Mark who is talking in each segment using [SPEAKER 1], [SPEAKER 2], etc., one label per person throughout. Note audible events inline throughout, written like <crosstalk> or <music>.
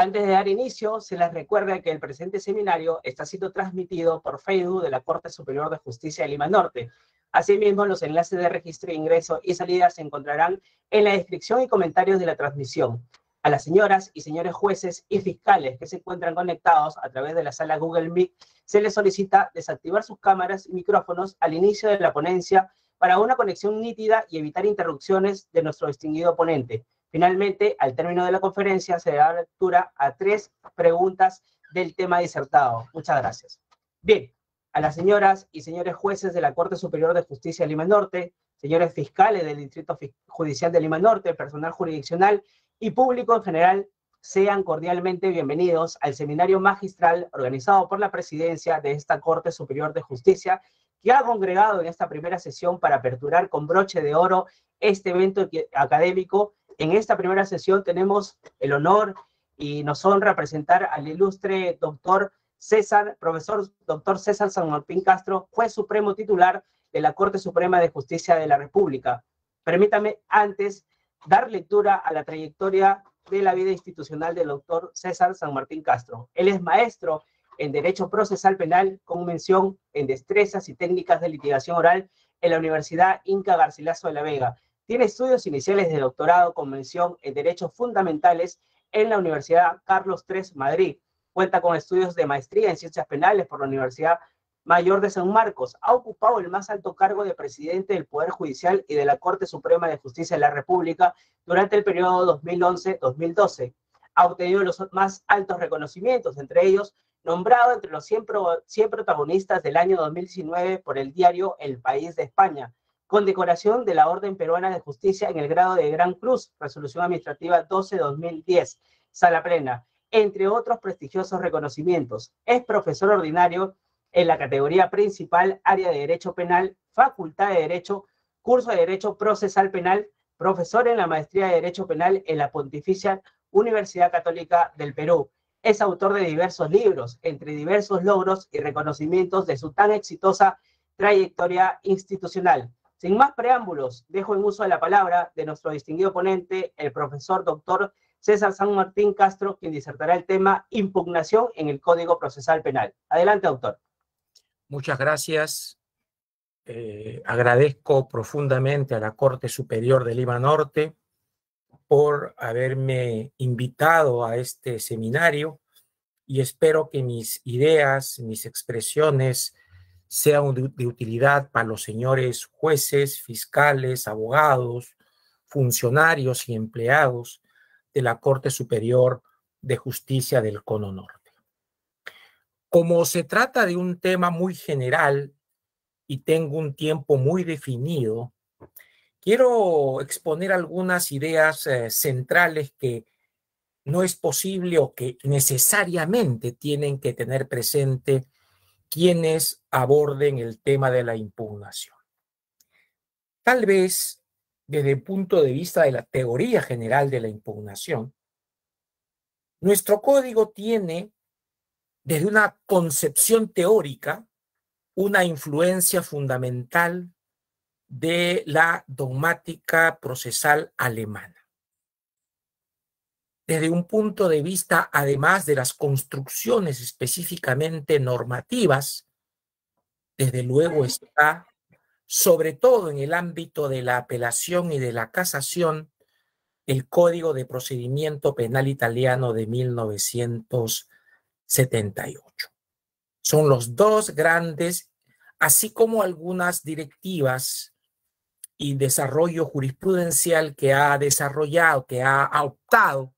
[SPEAKER 1] Antes de dar inicio, se les recuerda que el presente seminario está siendo transmitido por Facebook de la Corte Superior de Justicia de Lima Norte. Asimismo, los enlaces de registro, ingreso y salida se encontrarán en la descripción y comentarios de la transmisión. A las señoras y señores jueces y fiscales que se encuentran conectados a través de la sala Google Meet, se les solicita desactivar sus cámaras y micrófonos al inicio de la ponencia para una conexión nítida y evitar interrupciones de nuestro distinguido ponente. Finalmente, al término de la conferencia, se dará lectura a tres preguntas del tema disertado. Muchas gracias. Bien, a las señoras y señores jueces de la Corte Superior de Justicia de Lima Norte, señores fiscales del Distrito Judicial de Lima Norte, personal jurisdiccional y público en general, sean cordialmente bienvenidos al seminario magistral organizado por la presidencia de esta Corte Superior de Justicia, que ha congregado en esta primera sesión para aperturar con broche de oro este evento académico en esta primera sesión tenemos el honor y nos honra presentar al ilustre doctor César, profesor doctor César San Martín Castro, juez supremo titular de la Corte Suprema de Justicia de la República. Permítame antes dar lectura a la trayectoria de la vida institucional del doctor César San Martín Castro. Él es maestro en Derecho Procesal Penal con mención en Destrezas y Técnicas de Litigación Oral en la Universidad Inca Garcilaso de la Vega tiene estudios iniciales de doctorado con mención en Derechos Fundamentales en la Universidad Carlos III Madrid. Cuenta con estudios de maestría en Ciencias Penales por la Universidad Mayor de San Marcos. Ha ocupado el más alto cargo de presidente del Poder Judicial y de la Corte Suprema de Justicia de la República durante el periodo 2011-2012. Ha obtenido los más altos reconocimientos, entre ellos nombrado entre los 100, 100 protagonistas del año 2019 por el diario El País de España condecoración de la Orden Peruana de Justicia en el grado de Gran Cruz, Resolución Administrativa 12-2010, Sala Plena, entre otros prestigiosos reconocimientos. Es profesor ordinario en la categoría principal, área de Derecho Penal, Facultad de Derecho, curso de Derecho Procesal Penal, profesor en la Maestría de Derecho Penal en la Pontificia Universidad Católica del Perú. Es autor de diversos libros, entre diversos logros y reconocimientos de su tan exitosa trayectoria institucional. Sin más preámbulos, dejo en uso de la palabra de nuestro distinguido ponente, el profesor doctor César San Martín Castro, quien disertará el tema impugnación en el Código Procesal Penal. Adelante, doctor.
[SPEAKER 2] Muchas gracias. Eh, agradezco profundamente a la Corte Superior de Lima Norte por haberme invitado a este seminario y espero que mis ideas, mis expresiones, sea de utilidad para los señores jueces, fiscales, abogados, funcionarios y empleados de la Corte Superior de Justicia del Cono Norte. Como se trata de un tema muy general y tengo un tiempo muy definido, quiero exponer algunas ideas eh, centrales que no es posible o que necesariamente tienen que tener presente quienes aborden el tema de la impugnación. Tal vez desde el punto de vista de la teoría general de la impugnación, nuestro código tiene desde una concepción teórica una influencia fundamental de la dogmática procesal alemana. Desde un punto de vista, además de las construcciones específicamente normativas, desde luego está, sobre todo en el ámbito de la apelación y de la casación, el Código de Procedimiento Penal Italiano de 1978. Son los dos grandes, así como algunas directivas y desarrollo jurisprudencial que ha desarrollado, que ha optado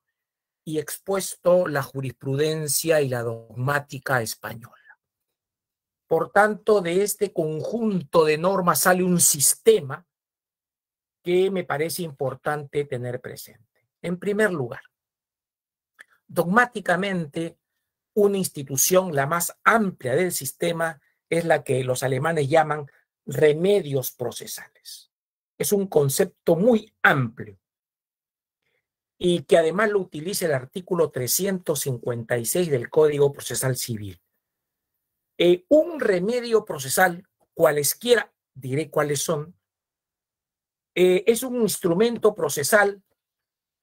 [SPEAKER 2] y expuesto la jurisprudencia y la dogmática española. Por tanto, de este conjunto de normas sale un sistema que me parece importante tener presente. En primer lugar, dogmáticamente, una institución, la más amplia del sistema, es la que los alemanes llaman remedios procesales. Es un concepto muy amplio y que además lo utiliza el artículo 356 del Código Procesal Civil. Eh, un remedio procesal, cualesquiera, diré cuáles son, eh, es un instrumento procesal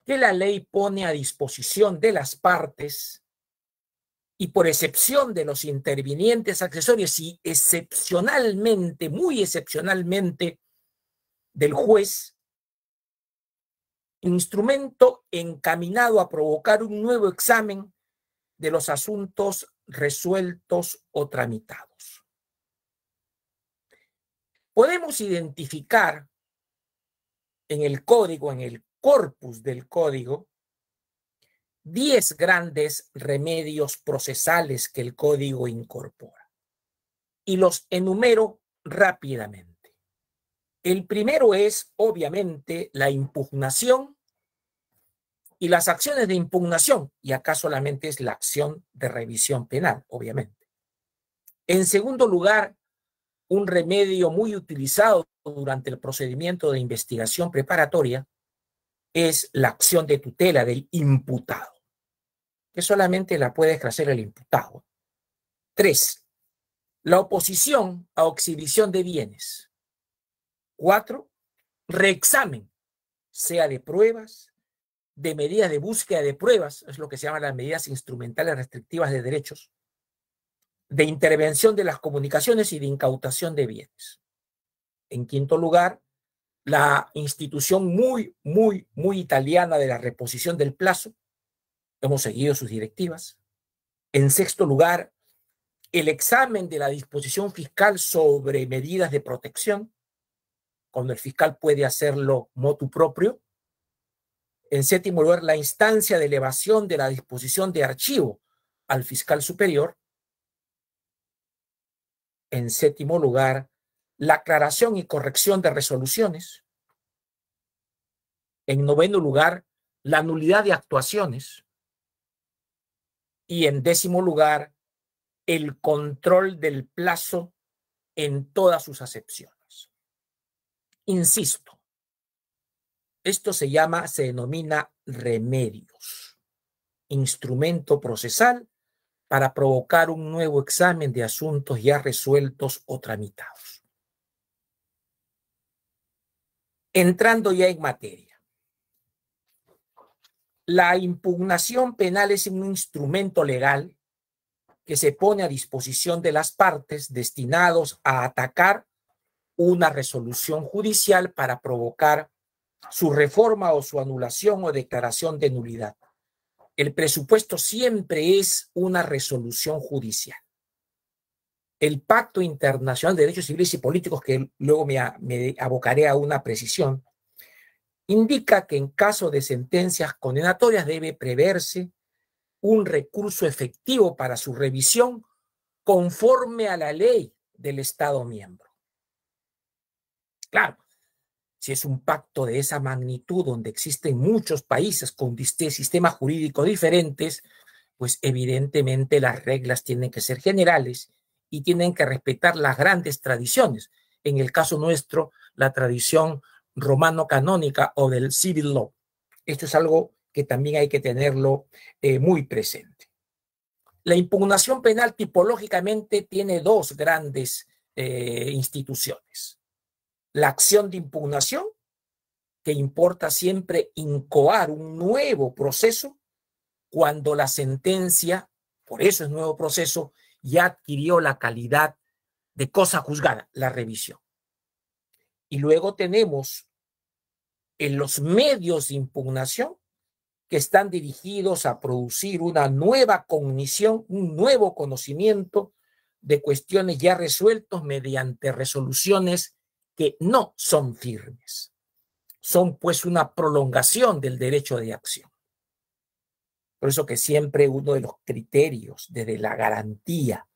[SPEAKER 2] que la ley pone a disposición de las partes y por excepción de los intervinientes accesorios y excepcionalmente, muy excepcionalmente, del juez, instrumento encaminado a provocar un nuevo examen de los asuntos resueltos o tramitados. Podemos identificar en el código, en el corpus del código, 10 grandes remedios procesales que el código incorpora. Y los enumero rápidamente. El primero es, obviamente, la impugnación y las acciones de impugnación, y acá solamente es la acción de revisión penal, obviamente. En segundo lugar, un remedio muy utilizado durante el procedimiento de investigación preparatoria es la acción de tutela del imputado que solamente la puede ejercer el imputado. Tres, la oposición a exhibición de bienes. Cuatro, reexamen, sea de pruebas, de medidas de búsqueda de pruebas, es lo que se llama las medidas instrumentales restrictivas de derechos, de intervención de las comunicaciones y de incautación de bienes. En quinto lugar, la institución muy, muy, muy italiana de la reposición del plazo, hemos seguido sus directivas. En sexto lugar, el examen de la disposición fiscal sobre medidas de protección, cuando el fiscal puede hacerlo motu propio. En séptimo lugar, la instancia de elevación de la disposición de archivo al fiscal superior. En séptimo lugar, la aclaración y corrección de resoluciones. En noveno lugar, la nulidad de actuaciones. Y en décimo lugar, el control del plazo en todas sus acepciones. Insisto, esto se llama, se denomina remedios, instrumento procesal para provocar un nuevo examen de asuntos ya resueltos o tramitados. Entrando ya en materia. La impugnación penal es un instrumento legal que se pone a disposición de las partes destinados a atacar una resolución judicial para provocar su reforma o su anulación o declaración de nulidad. El presupuesto siempre es una resolución judicial. El Pacto Internacional de Derechos Civiles y Políticos, que luego me, me abocaré a una precisión, indica que en caso de sentencias condenatorias debe preverse un recurso efectivo para su revisión conforme a la ley del Estado miembro. Claro, si es un pacto de esa magnitud donde existen muchos países con sistemas jurídicos diferentes, pues evidentemente las reglas tienen que ser generales y tienen que respetar las grandes tradiciones. En el caso nuestro, la tradición romano canónica o del civil law. Esto es algo que también hay que tenerlo eh, muy presente. La impugnación penal tipológicamente tiene dos grandes eh, instituciones. La acción de impugnación, que importa siempre incoar un nuevo proceso cuando la sentencia, por eso es nuevo proceso, ya adquirió la calidad de cosa juzgada, la revisión. Y luego tenemos en los medios de impugnación que están dirigidos a producir una nueva cognición, un nuevo conocimiento de cuestiones ya resueltos mediante resoluciones que no son firmes. Son pues una prolongación del derecho de acción. Por eso que siempre uno de los criterios desde la garantía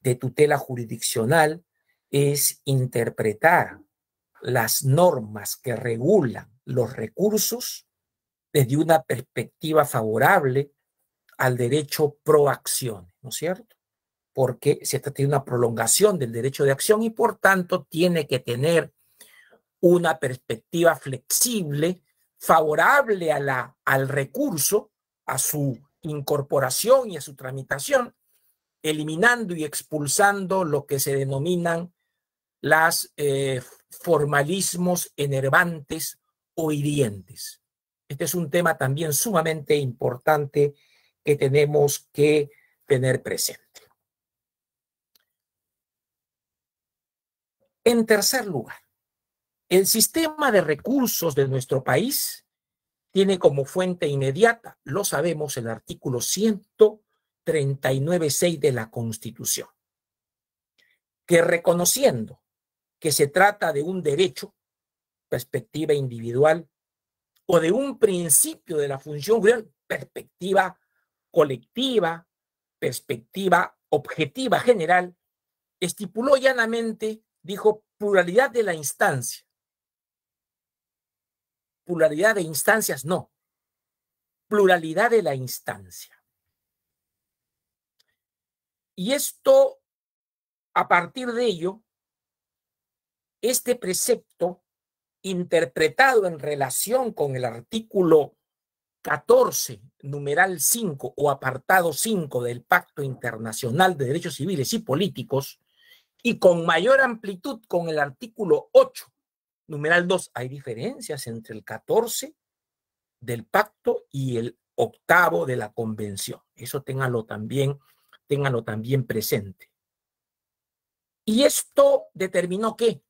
[SPEAKER 2] de tutela jurisdiccional es interpretar las normas que regulan los recursos desde una perspectiva favorable al derecho pro acción, ¿no es cierto? Porque se trata de una prolongación del derecho de acción y por tanto tiene que tener una perspectiva flexible, favorable a la, al recurso, a su incorporación y a su tramitación, eliminando y expulsando lo que se denominan las eh, formalismos enervantes o hirientes. Este es un tema también sumamente importante que tenemos que tener presente. En tercer lugar, el sistema de recursos de nuestro país tiene como fuente inmediata, lo sabemos, el artículo 139.6 de la Constitución, que reconociendo que se trata de un derecho, perspectiva individual, o de un principio de la función perspectiva colectiva, perspectiva objetiva general, estipuló llanamente dijo pluralidad de la instancia. Pluralidad de instancias, no. Pluralidad de la instancia. Y esto, a partir de ello, este precepto, interpretado en relación con el artículo 14, numeral 5 o apartado 5 del Pacto Internacional de Derechos Civiles y Políticos, y con mayor amplitud con el artículo 8, numeral 2. Hay diferencias entre el 14 del pacto y el octavo de la convención. Eso ténganlo también, también presente. Y esto determinó que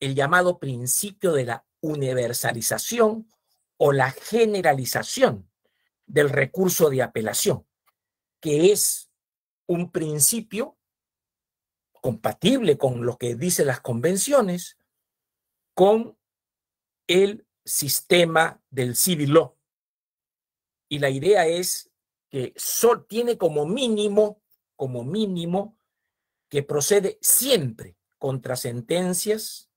[SPEAKER 2] el llamado principio de la universalización o la generalización del recurso de apelación, que es un principio compatible con lo que dicen las convenciones, con el sistema del civil law. Y la idea es que sol tiene como mínimo, como mínimo, que procede siempre contra sentencias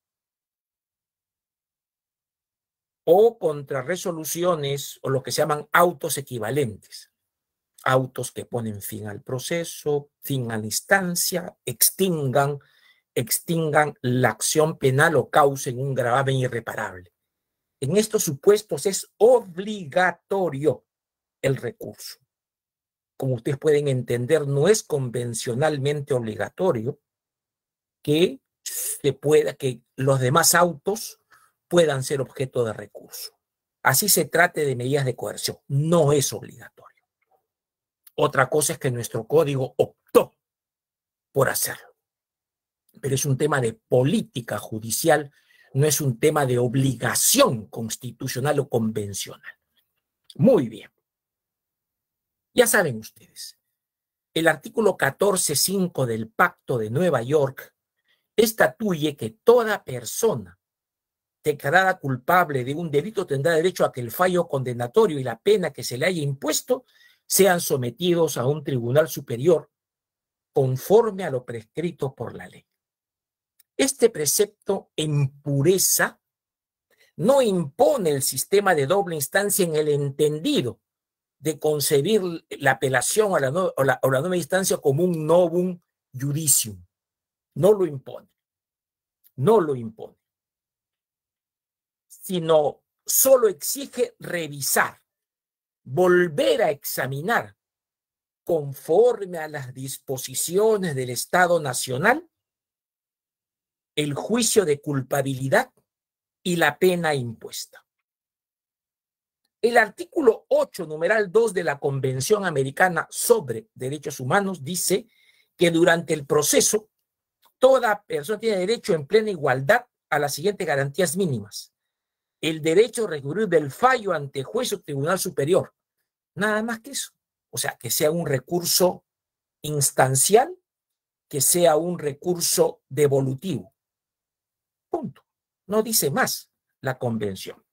[SPEAKER 2] o contra resoluciones o lo que se llaman autos equivalentes autos que ponen fin al proceso, fin a la instancia, extingan, extingan la acción penal o causen un gravamen irreparable. En estos supuestos es obligatorio el recurso. Como ustedes pueden entender, no es convencionalmente obligatorio que se pueda, que los demás autos puedan ser objeto de recurso. Así se trate de medidas de coerción, no es obligatorio. Otra cosa es que nuestro código optó por hacerlo. Pero es un tema de política judicial, no es un tema de obligación constitucional o convencional. Muy bien. Ya saben ustedes, el artículo 14.5 del Pacto de Nueva York estatuye que toda persona declarada culpable de un delito tendrá derecho a que el fallo condenatorio y la pena que se le haya impuesto sean sometidos a un tribunal superior conforme a lo prescrito por la ley. Este precepto en pureza no impone el sistema de doble instancia en el entendido de concebir la apelación a la, la, la nueva instancia como un novum judicium. No lo impone. No lo impone. Sino solo exige revisar volver a examinar conforme a las disposiciones del Estado Nacional el juicio de culpabilidad y la pena impuesta. El artículo 8, numeral 2 de la Convención Americana sobre Derechos Humanos dice que durante el proceso toda persona tiene derecho en plena igualdad a las siguientes garantías mínimas. El derecho a recurrir del fallo ante juez o tribunal superior, Nada más que eso. O sea, que sea un recurso instancial, que sea un recurso devolutivo. Punto. No dice más la convención.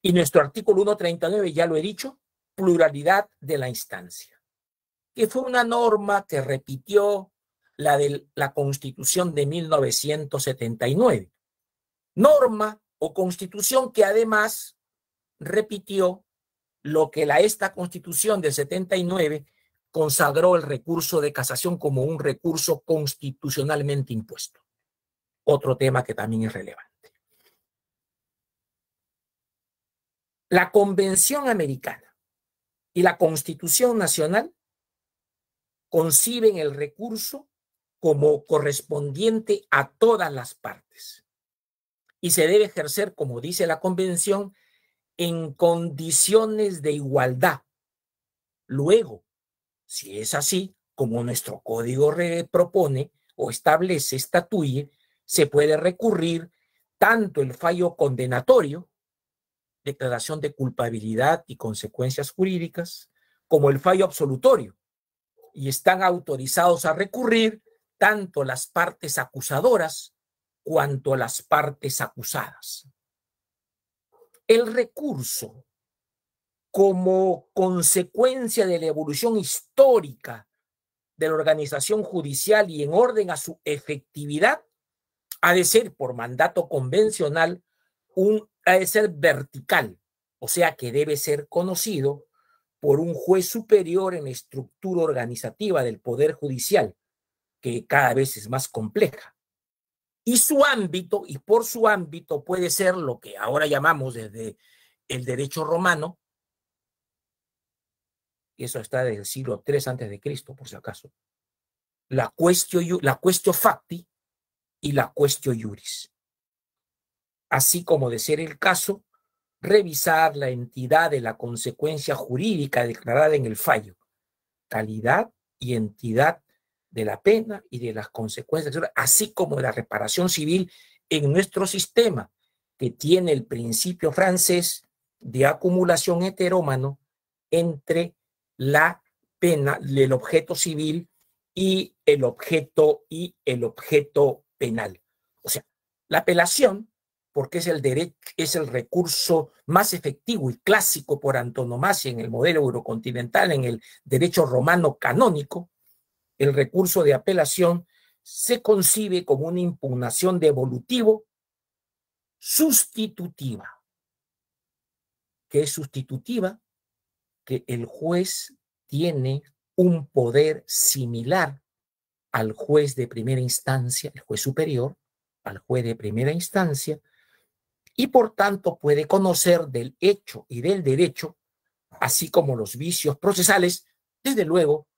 [SPEAKER 2] Y nuestro artículo 139, ya lo he dicho, pluralidad de la instancia, que fue una norma que repitió la de la Constitución de 1979. Norma o constitución que además repitió lo que la esta constitución del 79 consagró el recurso de casación como un recurso constitucionalmente impuesto. Otro tema que también es relevante. La Convención Americana y la Constitución Nacional conciben el recurso como correspondiente a todas las partes y se debe ejercer, como dice la Convención, en condiciones de igualdad. Luego, si es así, como nuestro código propone o establece, estatuye, se puede recurrir tanto el fallo condenatorio, declaración de culpabilidad y consecuencias jurídicas, como el fallo absolutorio. Y están autorizados a recurrir tanto las partes acusadoras cuanto las partes acusadas. El recurso, como consecuencia de la evolución histórica de la organización judicial y en orden a su efectividad, ha de ser por mandato convencional, un, ha de ser vertical, o sea que debe ser conocido por un juez superior en la estructura organizativa del Poder Judicial, que cada vez es más compleja. Y su ámbito, y por su ámbito puede ser lo que ahora llamamos desde el derecho romano, y eso está desde el siglo III antes de Cristo, por si acaso, la cuestio, la cuestio facti y la cuestio iuris. Así como de ser el caso, revisar la entidad de la consecuencia jurídica declarada en el fallo, calidad y entidad de la pena y de las consecuencias, así como de la reparación civil en nuestro sistema, que tiene el principio francés de acumulación heterómano entre la pena, el objeto civil y el objeto y el objeto penal. O sea, la apelación, porque es el derecho, es el recurso más efectivo y clásico por antonomasia en el modelo eurocontinental, en el derecho romano canónico, el recurso de apelación se concibe como una impugnación devolutivo sustitutiva. ¿Qué es sustitutiva? Que el juez tiene un poder similar al juez de primera instancia, el juez superior, al juez de primera instancia, y por tanto puede conocer del hecho y del derecho, así como los vicios procesales, desde luego,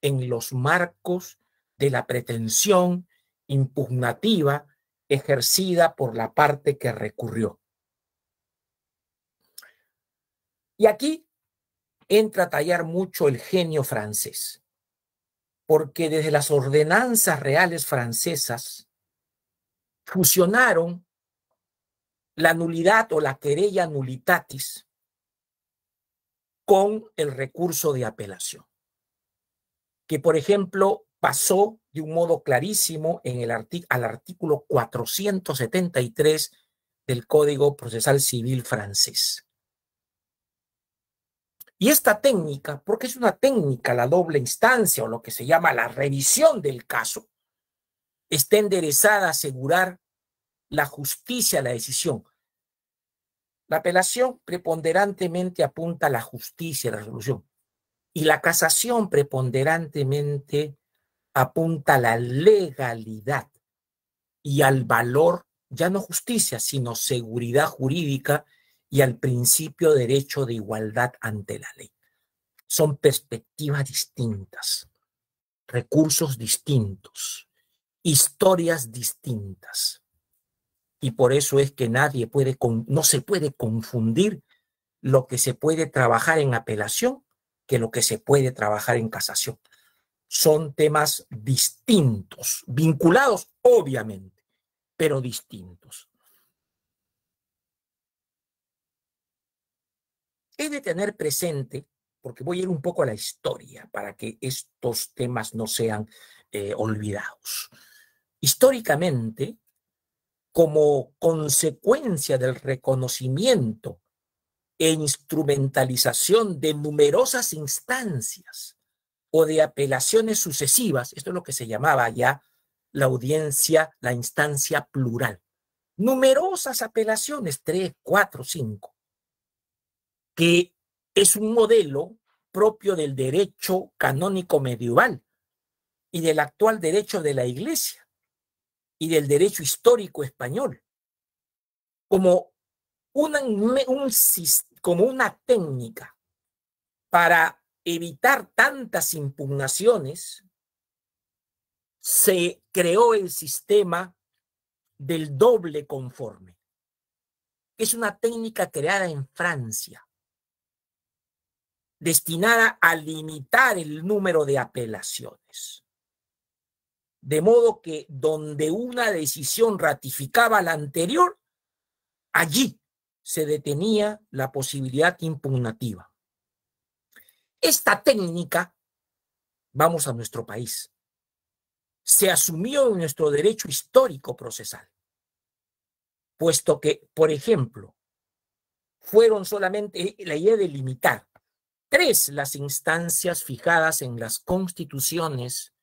[SPEAKER 2] en los marcos de la pretensión impugnativa ejercida por la parte que recurrió. Y aquí entra a tallar mucho el genio francés, porque desde las ordenanzas reales francesas fusionaron la nulidad o la querella nullitatis con el recurso de apelación, que por ejemplo pasó de un modo clarísimo en el al artículo 473 del Código Procesal Civil francés. Y esta técnica, porque es una técnica, la doble instancia o lo que se llama la revisión del caso, está enderezada a asegurar la justicia la decisión. La apelación preponderantemente apunta a la justicia, a la resolución. Y la casación preponderantemente apunta a la legalidad y al valor, ya no justicia, sino seguridad jurídica y al principio derecho de igualdad ante la ley. Son perspectivas distintas, recursos distintos, historias distintas. Y por eso es que nadie puede, no se puede confundir lo que se puede trabajar en apelación que lo que se puede trabajar en casación. Son temas distintos, vinculados obviamente, pero distintos. He de tener presente, porque voy a ir un poco a la historia para que estos temas no sean eh, olvidados. Históricamente, como consecuencia del reconocimiento e instrumentalización de numerosas instancias o de apelaciones sucesivas, esto es lo que se llamaba ya la audiencia, la instancia plural. Numerosas apelaciones, tres, cuatro, cinco, que es un modelo propio del derecho canónico medieval y del actual derecho de la Iglesia y del derecho histórico español, como un, como una técnica para evitar tantas impugnaciones, se creó el sistema del doble conforme es una técnica creada en Francia, destinada a limitar el número de apelaciones. De modo que donde una decisión ratificaba la anterior, allí se detenía la posibilidad impugnativa. Esta técnica, vamos a nuestro país, se asumió en nuestro derecho histórico procesal, puesto que, por ejemplo, fueron solamente la idea de limitar tres las instancias fijadas en las constituciones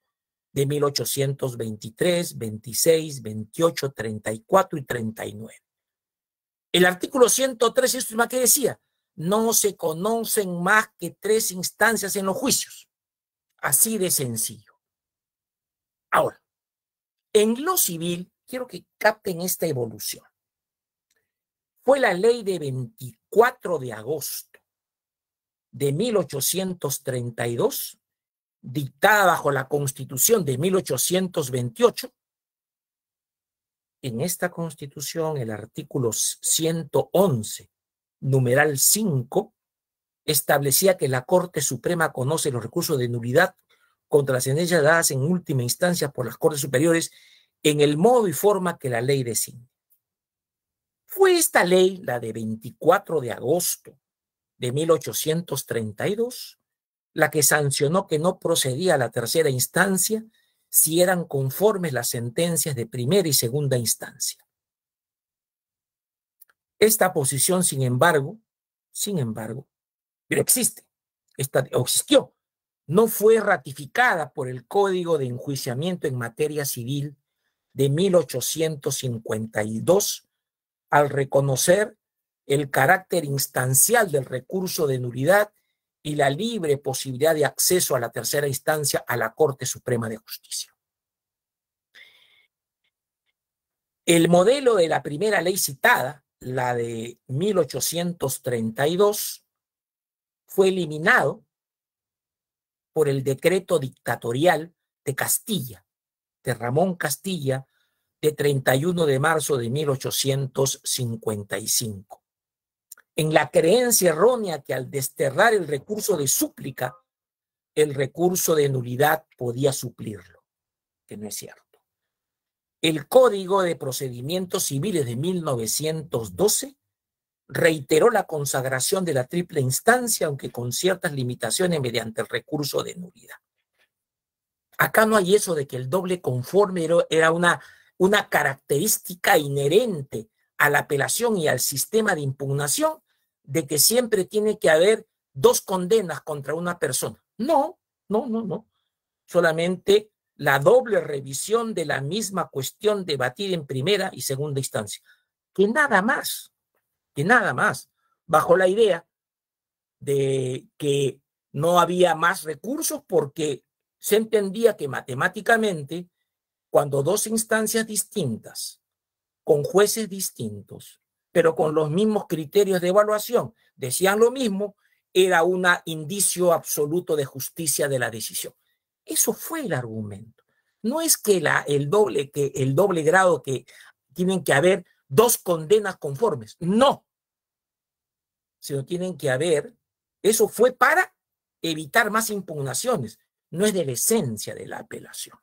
[SPEAKER 2] de 1823, 26, 28, 34 y 39. El artículo 103 es que decía, no se conocen más que tres instancias en los juicios. Así de sencillo. Ahora, en lo civil, quiero que capten esta evolución. Fue la ley de 24 de agosto de 1832, dictada bajo la constitución de 1828. En esta constitución, el artículo 111 numeral 5, establecía que la Corte Suprema conoce los recursos de nulidad contra las sentencias dadas en última instancia por las Cortes Superiores en el modo y forma que la ley designe. Fue esta ley, la de 24 de agosto de 1832, la que sancionó que no procedía a la tercera instancia si eran conformes las sentencias de primera y segunda instancia. Esta posición, sin embargo, sin embargo, existe, esta, existió, no fue ratificada por el Código de Enjuiciamiento en Materia Civil de 1852 al reconocer el carácter instancial del recurso de nulidad y la libre posibilidad de acceso a la tercera instancia a la Corte Suprema de Justicia. El modelo de la primera ley citada la de 1832, fue eliminado por el decreto dictatorial de Castilla, de Ramón Castilla, de 31 de marzo de 1855. En la creencia errónea que al desterrar el recurso de súplica, el recurso de nulidad podía suplirlo, que no es cierto. El Código de Procedimientos Civiles de 1912 reiteró la consagración de la triple instancia, aunque con ciertas limitaciones mediante el recurso de nulidad. Acá no hay eso de que el doble conforme era una, una característica inherente a la apelación y al sistema de impugnación, de que siempre tiene que haber dos condenas contra una persona. No, no, no, no. Solamente la doble revisión de la misma cuestión debatida en primera y segunda instancia. Que nada más, que nada más, bajo la idea de que no había más recursos porque se entendía que matemáticamente, cuando dos instancias distintas, con jueces distintos, pero con los mismos criterios de evaluación, decían lo mismo, era un indicio absoluto de justicia de la decisión. Eso fue el argumento. No es que el, doble, que el doble grado que tienen que haber dos condenas conformes. No. Sino tienen que haber, eso fue para evitar más impugnaciones. No es de la esencia de la apelación.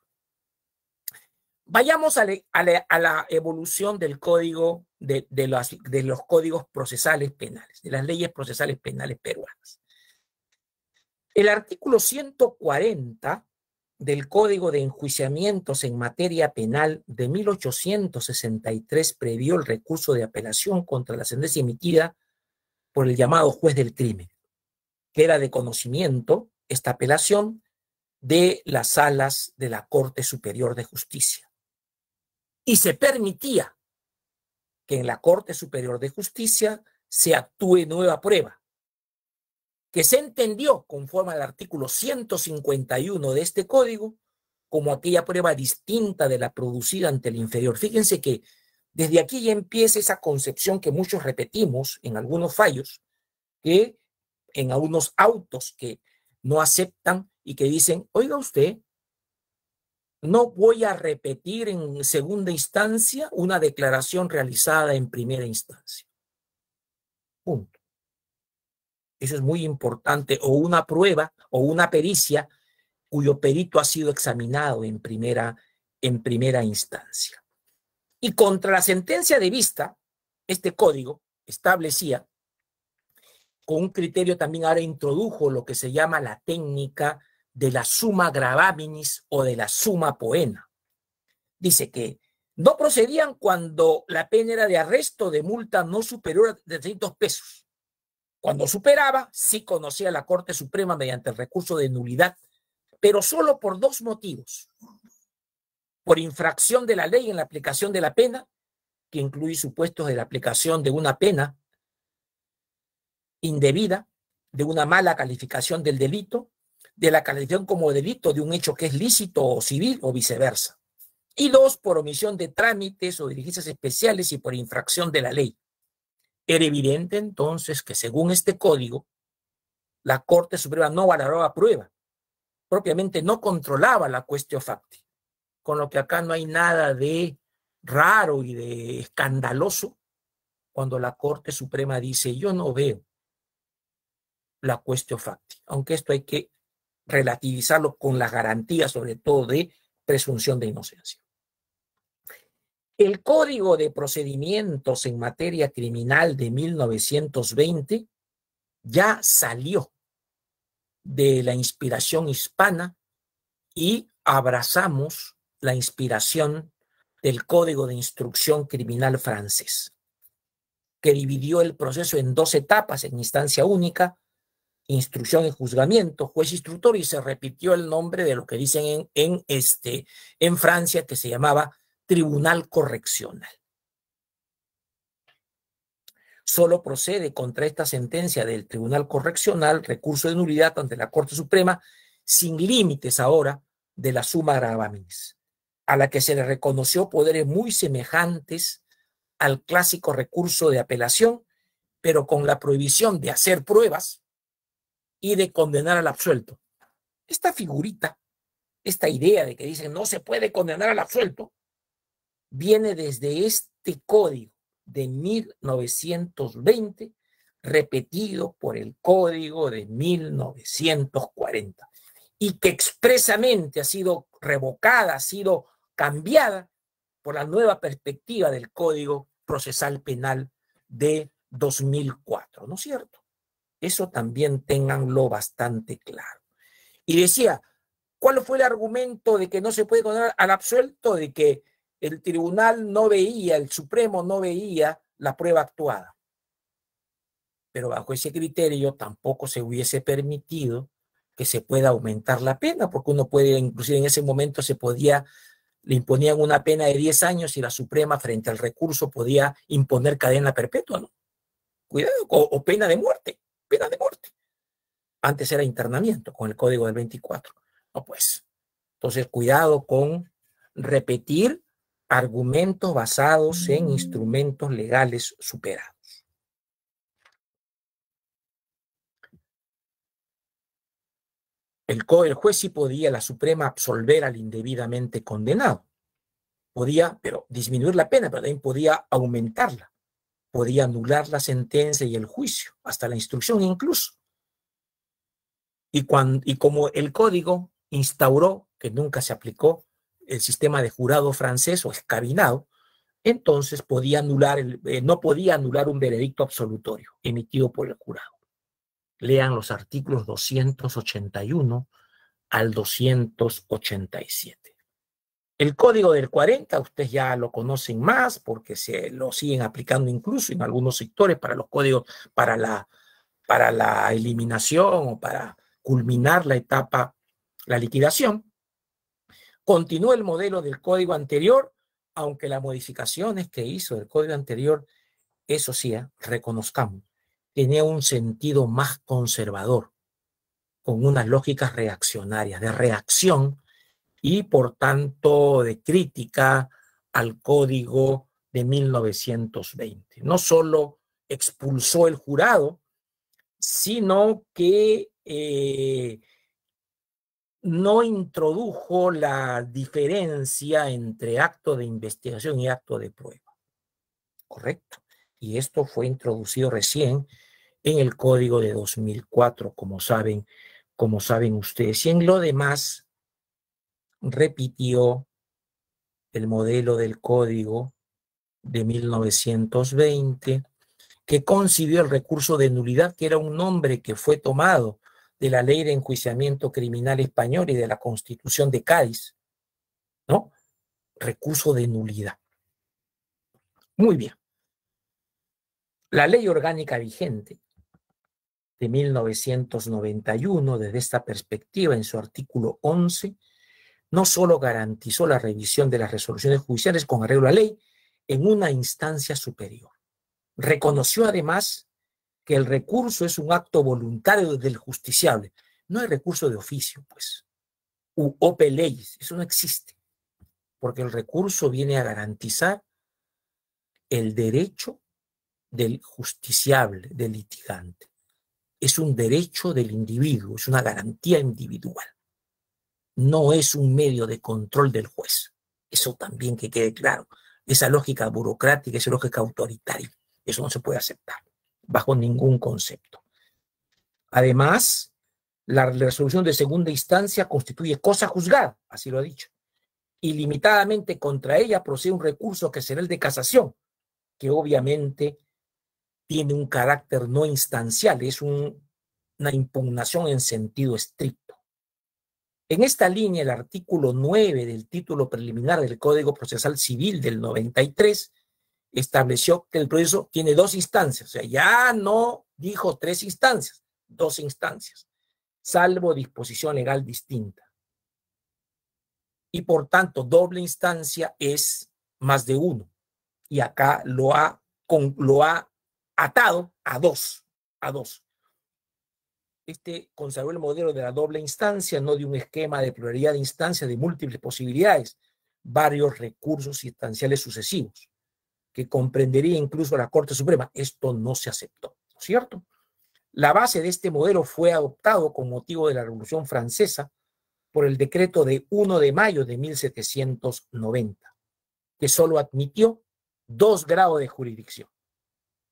[SPEAKER 2] Vayamos a, la, evolución del código de, los, de los códigos procesales penales, de las leyes procesales penales peruanas. El artículo 140 del Código de Enjuiciamientos en materia penal de 1863 previó el recurso de apelación contra la sentencia emitida por el llamado juez del crimen, que era de conocimiento esta apelación de las salas de la Corte Superior de Justicia. Y se permitía que en la Corte Superior de Justicia se actúe nueva prueba, que se entendió conforme al artículo 151 de este código como aquella prueba distinta de la producida ante el inferior. Fíjense que desde aquí ya empieza esa concepción que muchos repetimos en algunos fallos, que en algunos autos que no aceptan y que dicen, oiga usted, no voy a repetir en segunda instancia una declaración realizada en primera instancia. Punto. Eso es muy importante. O una prueba o una pericia cuyo perito ha sido examinado en primera, en primera instancia. Y contra la sentencia de vista, este código establecía, con un criterio también ahora introdujo lo que se llama la técnica de la suma gravaminis o de la suma poena. Dice que no procedían cuando la pena era de arresto de multa no superior a 300 pesos. Cuando superaba, sí conocía la Corte Suprema mediante el recurso de nulidad, pero solo por dos motivos. Por infracción de la ley en la aplicación de la pena, que incluye supuestos de la aplicación de una pena indebida, de una mala calificación del delito, de la calificación como delito de un hecho que es lícito o civil o viceversa. Y dos, por omisión de trámites o diligencias especiales y por infracción de la ley. Era evidente entonces que según este código, la Corte Suprema no valoraba prueba, propiamente no controlaba la cuestión facti, con lo que acá no hay nada de raro y de escandaloso cuando la Corte Suprema dice yo no veo la cuestión facti, aunque esto hay que relativizarlo con la garantía sobre todo de presunción de inocencia. El Código de Procedimientos en materia criminal de 1920 ya salió de la inspiración hispana y abrazamos la inspiración del Código de Instrucción Criminal francés, que dividió el proceso en dos etapas en instancia única, instrucción y juzgamiento, juez instructor, y se repitió el nombre de lo que dicen en, en, este, en Francia, que se llamaba Tribunal Correccional. Solo procede contra esta sentencia del Tribunal Correccional recurso de nulidad ante la Corte Suprema, sin límites ahora de la suma gravamis, a la que se le reconoció poderes muy semejantes al clásico recurso de apelación, pero con la prohibición de hacer pruebas y de condenar al absuelto. Esta figurita, esta idea de que dicen no se puede condenar al absuelto, viene desde este código de 1920, repetido por el código de 1940, y que expresamente ha sido revocada, ha sido cambiada por la nueva perspectiva del Código Procesal Penal de 2004, ¿no es cierto? Eso también tenganlo bastante claro. Y decía, ¿cuál fue el argumento de que no se puede condenar al absuelto? De que el tribunal no veía, el Supremo no veía la prueba actuada. Pero bajo ese criterio tampoco se hubiese permitido que se pueda aumentar la pena, porque uno puede, inclusive en ese momento se podía, le imponían una pena de 10 años y la Suprema frente al recurso podía imponer cadena perpetua, ¿no? Cuidado, o pena de muerte pena de muerte. Antes era internamiento con el código del 24. No, pues. Entonces, cuidado con repetir argumentos basados en instrumentos legales superados. El, el juez sí podía, la Suprema, absolver al indebidamente condenado. Podía, pero disminuir la pena, pero también podía aumentarla podía anular la sentencia y el juicio, hasta la instrucción incluso. Y, cuando, y como el código instauró, que nunca se aplicó, el sistema de jurado francés o escabinado, entonces podía anular el, eh, no podía anular un veredicto absolutorio emitido por el jurado. Lean los artículos 281 al 287. El código del 40, ustedes ya lo conocen más porque se lo siguen aplicando incluso en algunos sectores para los códigos, para la, para la eliminación o para culminar la etapa, la liquidación. Continúa el modelo del código anterior, aunque las modificaciones que hizo el código anterior, eso sí, ¿eh? reconozcamos, tenía un sentido más conservador, con unas lógicas reaccionarias, de reacción y por tanto de crítica al código de 1920. No solo expulsó el jurado, sino que eh, no introdujo la diferencia entre acto de investigación y acto de prueba. ¿Correcto? y esto fue introducido recién en el código de 2004, como saben, como saben ustedes. Y en lo demás, repitió el modelo del código de 1920, que concibió el recurso de nulidad, que era un nombre que fue tomado de la ley de enjuiciamiento criminal español y de la constitución de Cádiz, ¿no? Recurso de nulidad. Muy bien. La ley orgánica vigente de 1991, desde esta perspectiva, en su artículo 11, no solo garantizó la revisión de las resoluciones judiciales con arreglo a la ley en una instancia superior, reconoció además que el recurso es un acto voluntario del justiciable. No hay recurso de oficio, pues. U ope leyes, eso no existe. Porque el recurso viene a garantizar el derecho del justiciable, del litigante. Es un derecho del individuo, es una garantía individual. No es un medio de control del juez. Eso también que quede claro. Esa lógica burocrática, esa lógica autoritaria, eso no se puede aceptar bajo ningún concepto. Además, la resolución de segunda instancia constituye cosa juzgada, así lo ha dicho. Ilimitadamente contra ella procede un recurso que será el de casación, que obviamente tiene un carácter no instancial, es una impugnación en sentido estricto. En esta línea, el artículo 9 del título preliminar del Código Procesal Civil del 93 estableció que el proceso tiene dos instancias, o sea, ya no dijo tres instancias, dos instancias, salvo disposición legal distinta. Y por tanto, doble instancia es más de uno. Y acá lo ha, con, lo ha atado a dos, a dos. Este conservó el modelo de la doble instancia, no de un esquema de pluralidad de instancias de múltiples posibilidades, varios recursos instanciales sucesivos que comprendería incluso la Corte Suprema. Esto no se aceptó, ¿cierto? La base de este modelo fue adoptado con motivo de la Revolución Francesa por el decreto de 1 de mayo de 1790, que solo admitió dos grados de jurisdicción,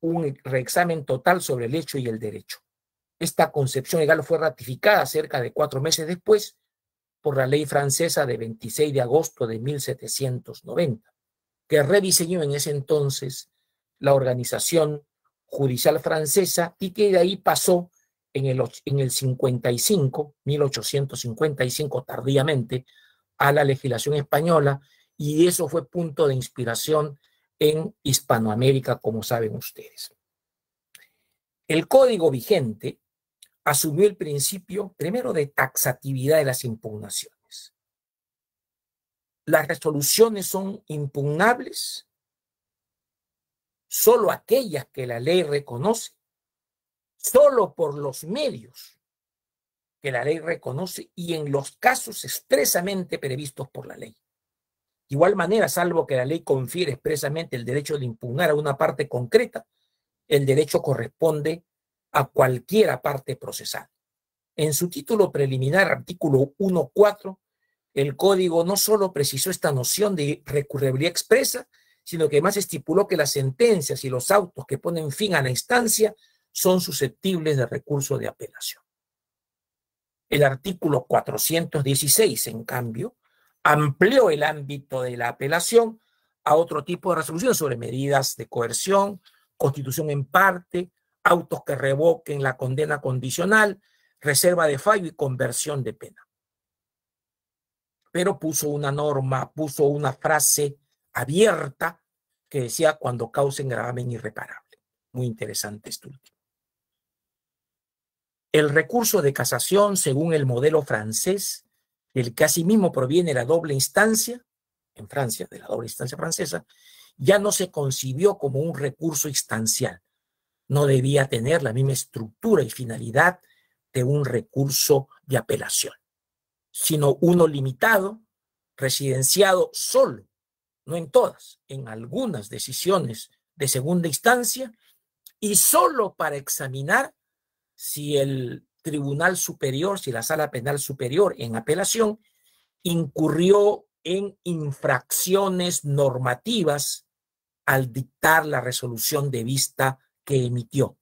[SPEAKER 2] un reexamen total sobre el hecho y el derecho. Esta concepción legal fue ratificada cerca de cuatro meses después por la ley francesa de 26 de agosto de 1790 que rediseñó en ese entonces la organización judicial francesa y que de ahí pasó en el, en el 55, 1855 tardíamente, a la legislación española y eso fue punto de inspiración en Hispanoamérica, como saben ustedes. El código vigente asumió el principio primero de taxatividad de las impugnaciones las resoluciones son impugnables solo aquellas que la ley reconoce, solo por los medios que la ley reconoce y en los casos expresamente previstos por la ley. De igual manera, salvo que la ley confiere expresamente el derecho de impugnar a una parte concreta, el derecho corresponde a cualquiera parte procesal. En su título preliminar, artículo 1.4, el código no solo precisó esta noción de recurribilidad expresa, sino que además estipuló que las sentencias y los autos que ponen fin a la instancia son susceptibles de recurso de apelación. El artículo 416, en cambio, amplió el ámbito de la apelación a otro tipo de resolución sobre medidas de coerción, constitución en parte, autos que revoquen la condena condicional, reserva de fallo y conversión de pena pero puso una norma, puso una frase abierta que decía cuando causen gravamen irreparable. Muy interesante esto último. El recurso de casación, según el modelo francés, del que asimismo proviene la doble instancia, en Francia, de la doble instancia francesa, ya no se concibió como un recurso instancial. No debía tener la misma estructura y finalidad de un recurso de apelación sino uno limitado, residenciado solo, no en todas, en algunas decisiones de segunda instancia y solo para examinar si el Tribunal Superior, si la Sala Penal Superior en apelación incurrió en infracciones normativas al dictar la resolución de vista que emitió.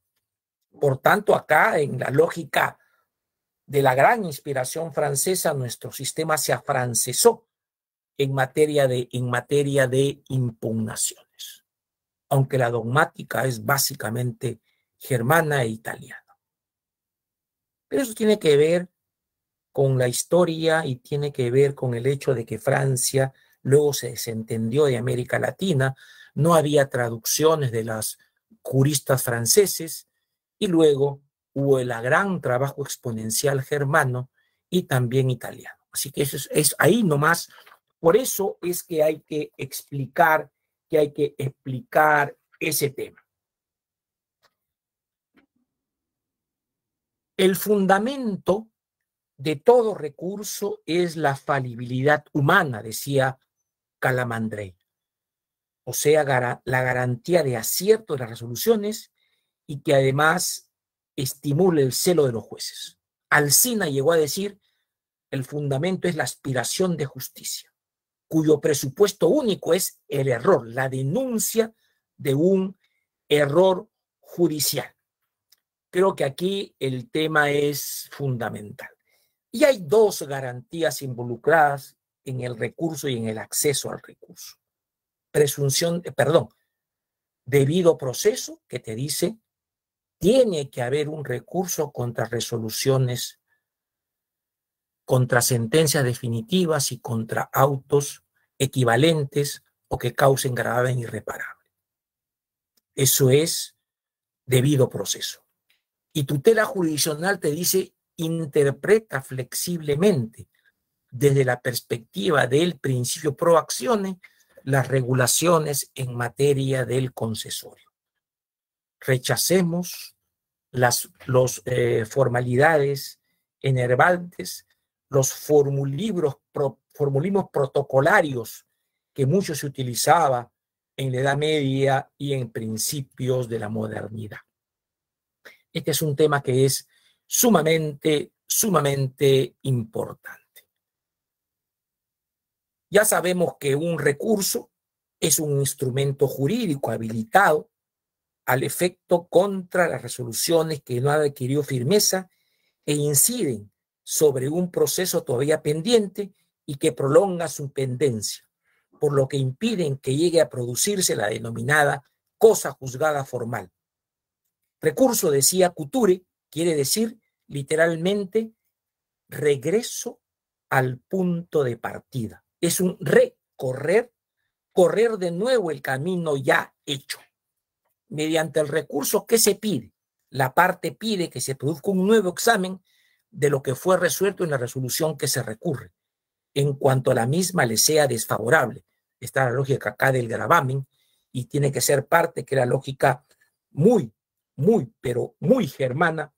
[SPEAKER 2] Por tanto, acá en la lógica de la gran inspiración francesa, nuestro sistema se afrancesó en materia de, en materia de impugnaciones, aunque la dogmática es básicamente germana e italiana. Pero eso tiene que ver con la historia y tiene que ver con el hecho de que Francia luego se desentendió de América Latina, no había traducciones de las juristas franceses y luego hubo el gran trabajo exponencial germano y también italiano. Así que eso es, ahí nomás. Por eso es que hay que explicar, que hay que explicar ese tema. El fundamento de todo recurso es la falibilidad humana, decía Calamandrei o sea, la garantía de acierto de las resoluciones y que además estimule el celo de los jueces. Alcina llegó a decir, el fundamento es la aspiración de justicia, cuyo presupuesto único es el error, la denuncia de un error judicial. Creo que aquí el tema es fundamental. Y hay dos garantías involucradas en el recurso y en el acceso al recurso presunción, perdón, debido proceso que te dice, tiene que haber un recurso contra resoluciones, contra sentencias definitivas y contra autos equivalentes o que causen grave irreparable. Eso es debido proceso. Y tutela jurisdiccional te dice, interpreta flexiblemente desde la perspectiva del principio pro acciones las regulaciones en materia del concesorio. Rechacemos las los, eh, formalidades enervantes, los formulibros, protocolarios que mucho se utilizaba en la Edad Media y en principios de la modernidad. Este es un tema que es sumamente, sumamente importante. Ya sabemos que un recurso es un instrumento jurídico habilitado al efecto contra las resoluciones que no han adquirido firmeza e inciden sobre un proceso todavía pendiente y que prolonga su pendencia, por lo que impiden que llegue a producirse la denominada cosa juzgada formal. Recurso, decía Couture, quiere decir literalmente regreso al punto de partida es un recorrer, correr de nuevo el camino ya hecho. Mediante el recurso que se pide, la parte pide que se produzca un nuevo examen de lo que fue resuelto en la resolución que se recurre, en cuanto a la misma le sea desfavorable. Está la lógica acá del gravamen y tiene que ser parte que la lógica muy, muy, pero muy germana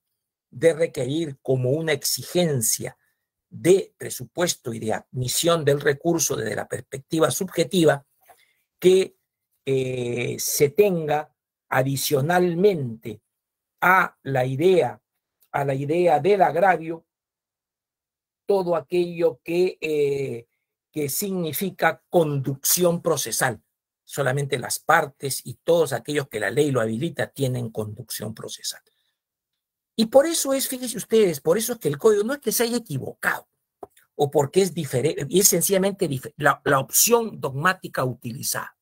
[SPEAKER 2] de requerir como una exigencia de presupuesto y de admisión del recurso desde la perspectiva subjetiva que eh, se tenga adicionalmente a la idea, a la idea del agravio, todo aquello que, eh, que significa conducción procesal. Solamente las partes y todos aquellos que la ley lo habilita tienen conducción procesal. Y por eso es, fíjense ustedes, por eso es que el código no es que se haya equivocado o porque es diferente, es sencillamente la, la opción dogmática utilizada.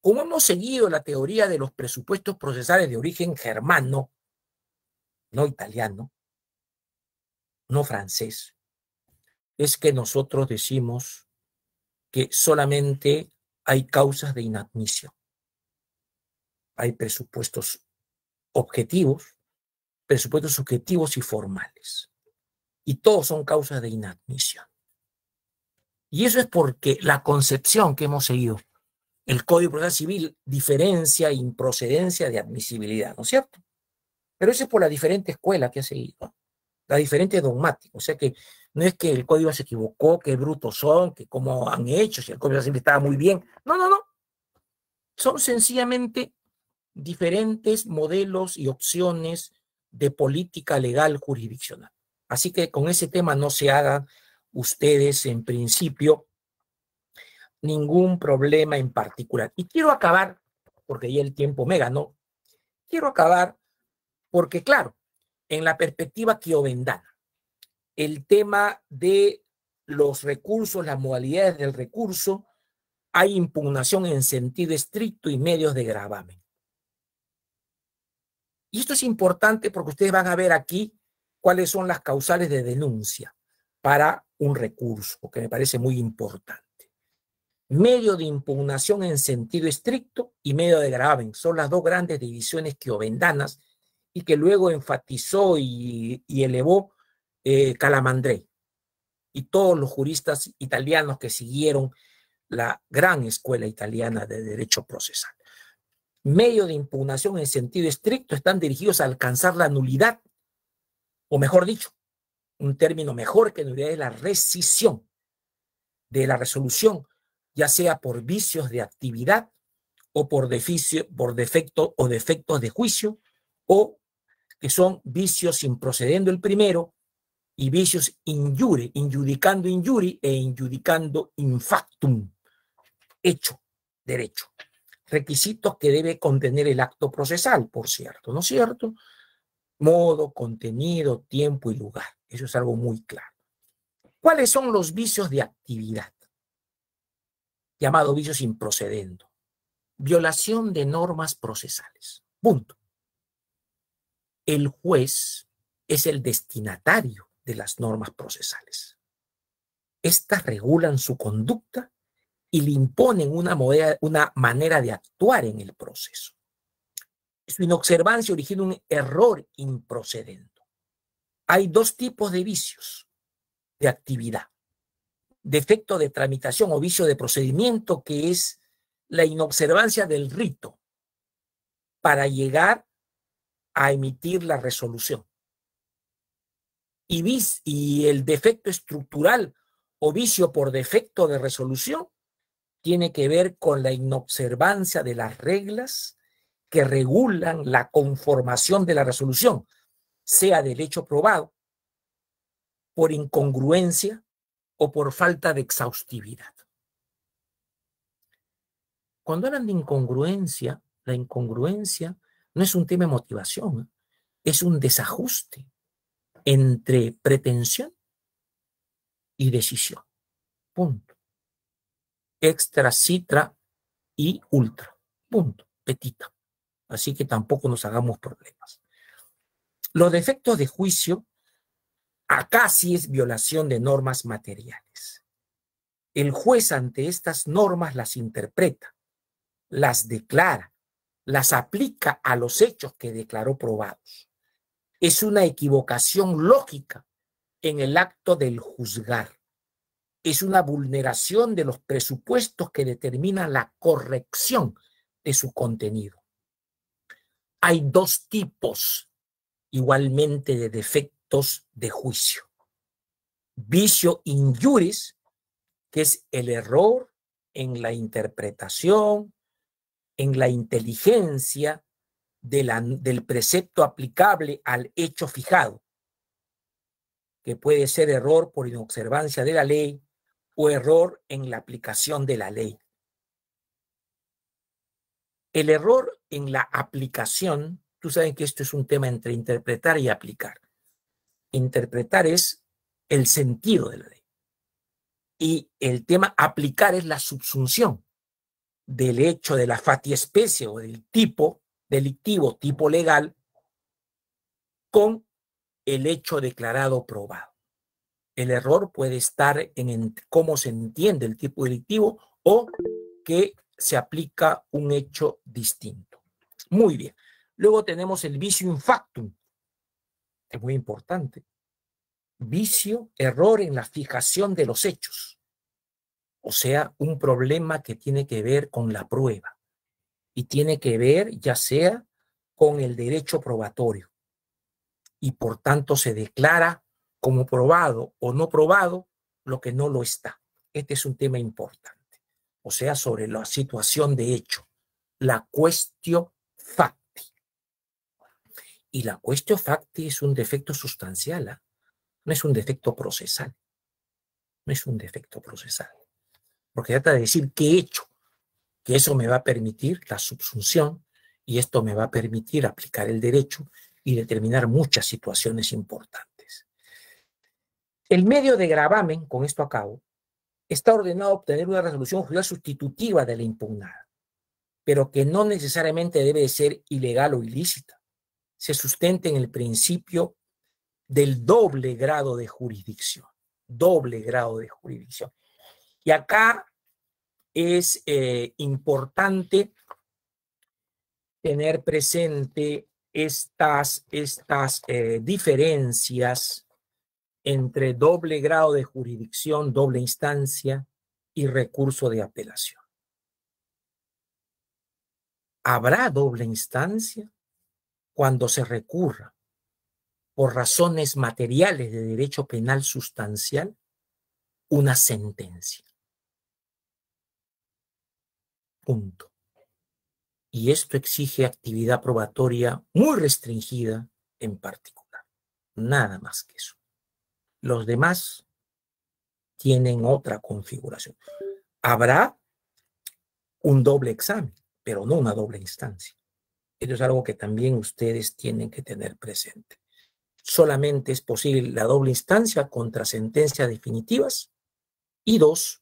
[SPEAKER 2] Como hemos seguido la teoría de los presupuestos procesales de origen germano, no italiano, no francés, es que nosotros decimos que solamente hay causas de inadmisión. Hay presupuestos objetivos presupuestos subjetivos y formales. Y todos son causas de inadmisión. Y eso es porque la concepción que hemos seguido, el Código Procesal Civil diferencia improcedencia de admisibilidad, ¿no es cierto? Pero eso es por la diferente escuela que ha seguido, la diferente dogmática. O sea que no es que el Código se equivocó, que brutos son, que cómo han hecho, si el Código Civil estaba muy bien. No, no, no. Son sencillamente diferentes modelos y opciones de política legal jurisdiccional. Así que con ese tema no se hagan ustedes en principio ningún problema en particular. Y quiero acabar porque ya el tiempo me ganó. Quiero acabar porque, claro, en la perspectiva kiovendana, el tema de los recursos, las modalidades del recurso, hay impugnación en sentido estricto y medios de gravamen. Y esto es importante porque ustedes van a ver aquí cuáles son las causales de denuncia para un recurso, que me parece muy importante. Medio de impugnación en sentido estricto y medio de gravamen son las dos grandes divisiones kiovendanas y que luego enfatizó y, elevó eh, Calamandré y todos los juristas italianos que siguieron la gran escuela italiana de derecho procesal. Medio de impugnación en sentido estricto están dirigidos a alcanzar la nulidad, o mejor dicho, un término mejor que nulidad es la rescisión de la resolución, ya sea por vicios de actividad o por, por defecto o defectos de juicio, o que son vicios improcedendo el primero y vicios injure, injudicando injuri e injudicando infactum, hecho, derecho. Requisitos que debe contener el acto procesal, por cierto, ¿no es cierto? Modo, contenido, tiempo y lugar. Eso es algo muy claro. ¿Cuáles son los vicios de actividad? Llamado vicios improcedendo. Violación de normas procesales. Punto. El juez es el destinatario de las normas procesales. Estas regulan su conducta y le imponen una, manera de actuar en el proceso. Su inobservancia origina un error improcedente. Hay dos tipos de vicios de actividad. Defecto de tramitación o vicio de procedimiento, que es la inobservancia del rito para llegar a emitir la resolución y el defecto estructural o vicio por defecto de resolución tiene que ver con la inobservancia de las reglas que regulan la conformación de la resolución, sea del hecho probado, por incongruencia o por falta de exhaustividad. Cuando hablan de incongruencia, la incongruencia no es un tema de motivación, es un desajuste entre pretensión y decisión. Punto. Extra, citra y ultra. Punto. Petita. Así que tampoco nos hagamos problemas. Los defectos de juicio, acá sí es violación de normas materiales. El juez ante estas normas las interpreta, las declara, las aplica a los hechos que declaró probados es una equivocación lógica en el acto del juzgar. Es una vulneración de los presupuestos que determinan la corrección de su contenido. Hay dos tipos igualmente de defectos de juicio. Vicio injuris, que es el error en la interpretación, en la inteligencia, del precepto aplicable al hecho fijado, que puede ser error por inobservancia de la ley o error en la aplicación de la ley. El error en la aplicación, tú sabes que esto es un tema entre interpretar y aplicar. Interpretar es el sentido de la ley. Y el tema aplicar es la subsunción del hecho de la fatiespecie o del tipo delictivo tipo legal con el hecho declarado probado. El error puede estar en, cómo se entiende el tipo delictivo o que se aplica un hecho distinto. Muy bien. Luego tenemos el vicio infactum. Es muy importante. Vicio, error en la fijación de los hechos. O sea, un problema que tiene que ver con la prueba y tiene que ver ya sea con el derecho probatorio y por tanto se declara como probado o no probado lo que no lo está. Este es un tema importante, o sea, sobre la situación de hecho, la cuestión facti. Y la cuestión facti es un defecto sustancial, ¿ah? no es un defecto procesal, no es un defecto procesal, porque trata de decir qué hecho que eso me va a permitir la subsunción y esto me va a permitir aplicar el derecho y determinar muchas situaciones importantes. El medio de gravamen, con esto acabo, está ordenado a obtener una resolución judicial sustitutiva de la impugnada, pero que no necesariamente debe ser ilegal o ilícita. Se sustenta en el principio del doble grado de jurisdicción, doble grado de jurisdicción. Y acá es eh, importante tener presente estas, estas eh, diferencias entre doble grado de jurisdicción, doble instancia y recurso de apelación. ¿Habrá doble instancia cuando se recurra por razones materiales de derecho penal sustancial una sentencia? Punto. Y esto exige actividad probatoria muy restringida en particular. Nada más que eso. Los demás tienen otra configuración. Habrá un doble examen, pero no una doble instancia. Eso es algo que también ustedes tienen que tener presente. Solamente es posible la doble instancia contra sentencias definitivas y dos,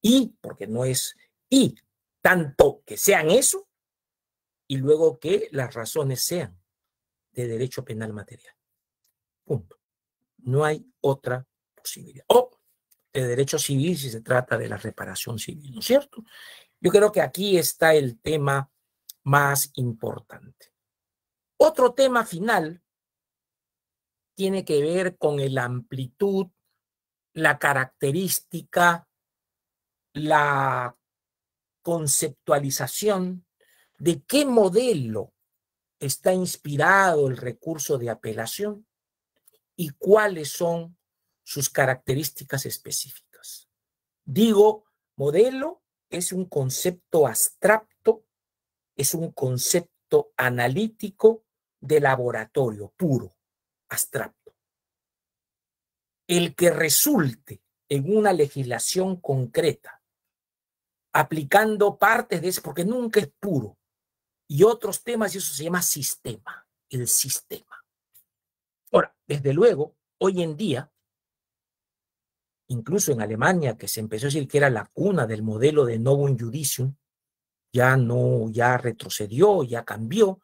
[SPEAKER 2] y, porque no es y, tanto que sean eso y luego que las razones sean de derecho penal material. Punto. No hay otra posibilidad. O de derecho civil si se trata de la reparación civil, ¿no es cierto? Yo creo que aquí está el tema más importante. Otro tema final tiene que ver con la amplitud, la característica, la conceptualización de qué modelo está inspirado el recurso de apelación y cuáles son sus características específicas. Digo, modelo es un concepto abstracto, es un concepto analítico de laboratorio puro, abstracto. El que resulte en una legislación concreta, aplicando partes de eso, porque nunca es puro, y otros temas, y eso se llama sistema, el sistema. Desde luego, hoy en día, incluso en Alemania, que se empezó a decir que era la cuna del modelo de Novum Judicium, ya no, ya retrocedió, ya cambió,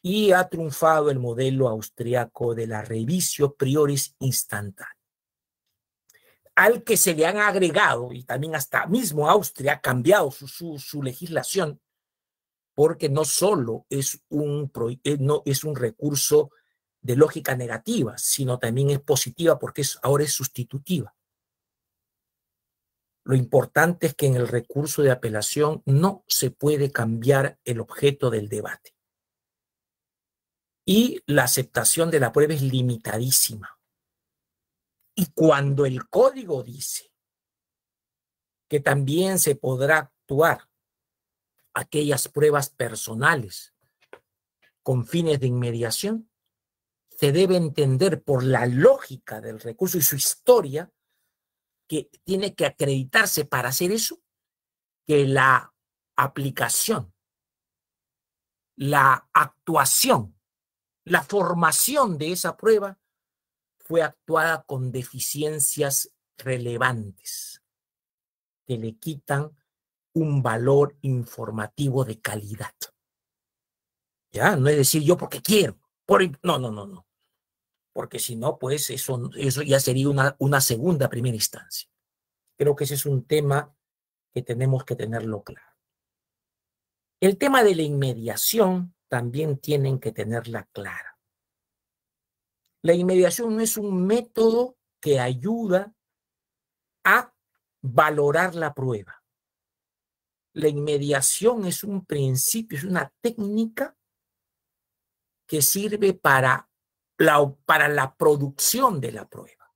[SPEAKER 2] y ha triunfado el modelo austriaco de la revisio prioris instantánea, al que se le han agregado, y también hasta mismo Austria ha cambiado su, su, su legislación, porque no solo es un, eh, no, es un recurso de lógica negativa, sino también es positiva porque ahora es sustitutiva. Lo importante es que en el recurso de apelación no se puede cambiar el objeto del debate. Y la aceptación de la prueba es limitadísima. Y cuando el código dice que también se podrá actuar aquellas pruebas personales con fines de inmediación, se debe entender por la lógica del recurso y su historia que tiene que acreditarse para hacer eso, que la aplicación, la actuación, la formación de esa prueba fue actuada con deficiencias relevantes que le quitan un valor informativo de calidad. Ya, no es decir yo porque quiero, por, no, no, no, no porque si no, pues eso, eso ya sería una, una segunda primera instancia. Creo que ese es un tema que tenemos que tenerlo claro. El tema de la inmediación también tienen que tenerla clara. La inmediación no es un método que ayuda a valorar la prueba. La inmediación es un principio, es una técnica que sirve para para la producción de la prueba,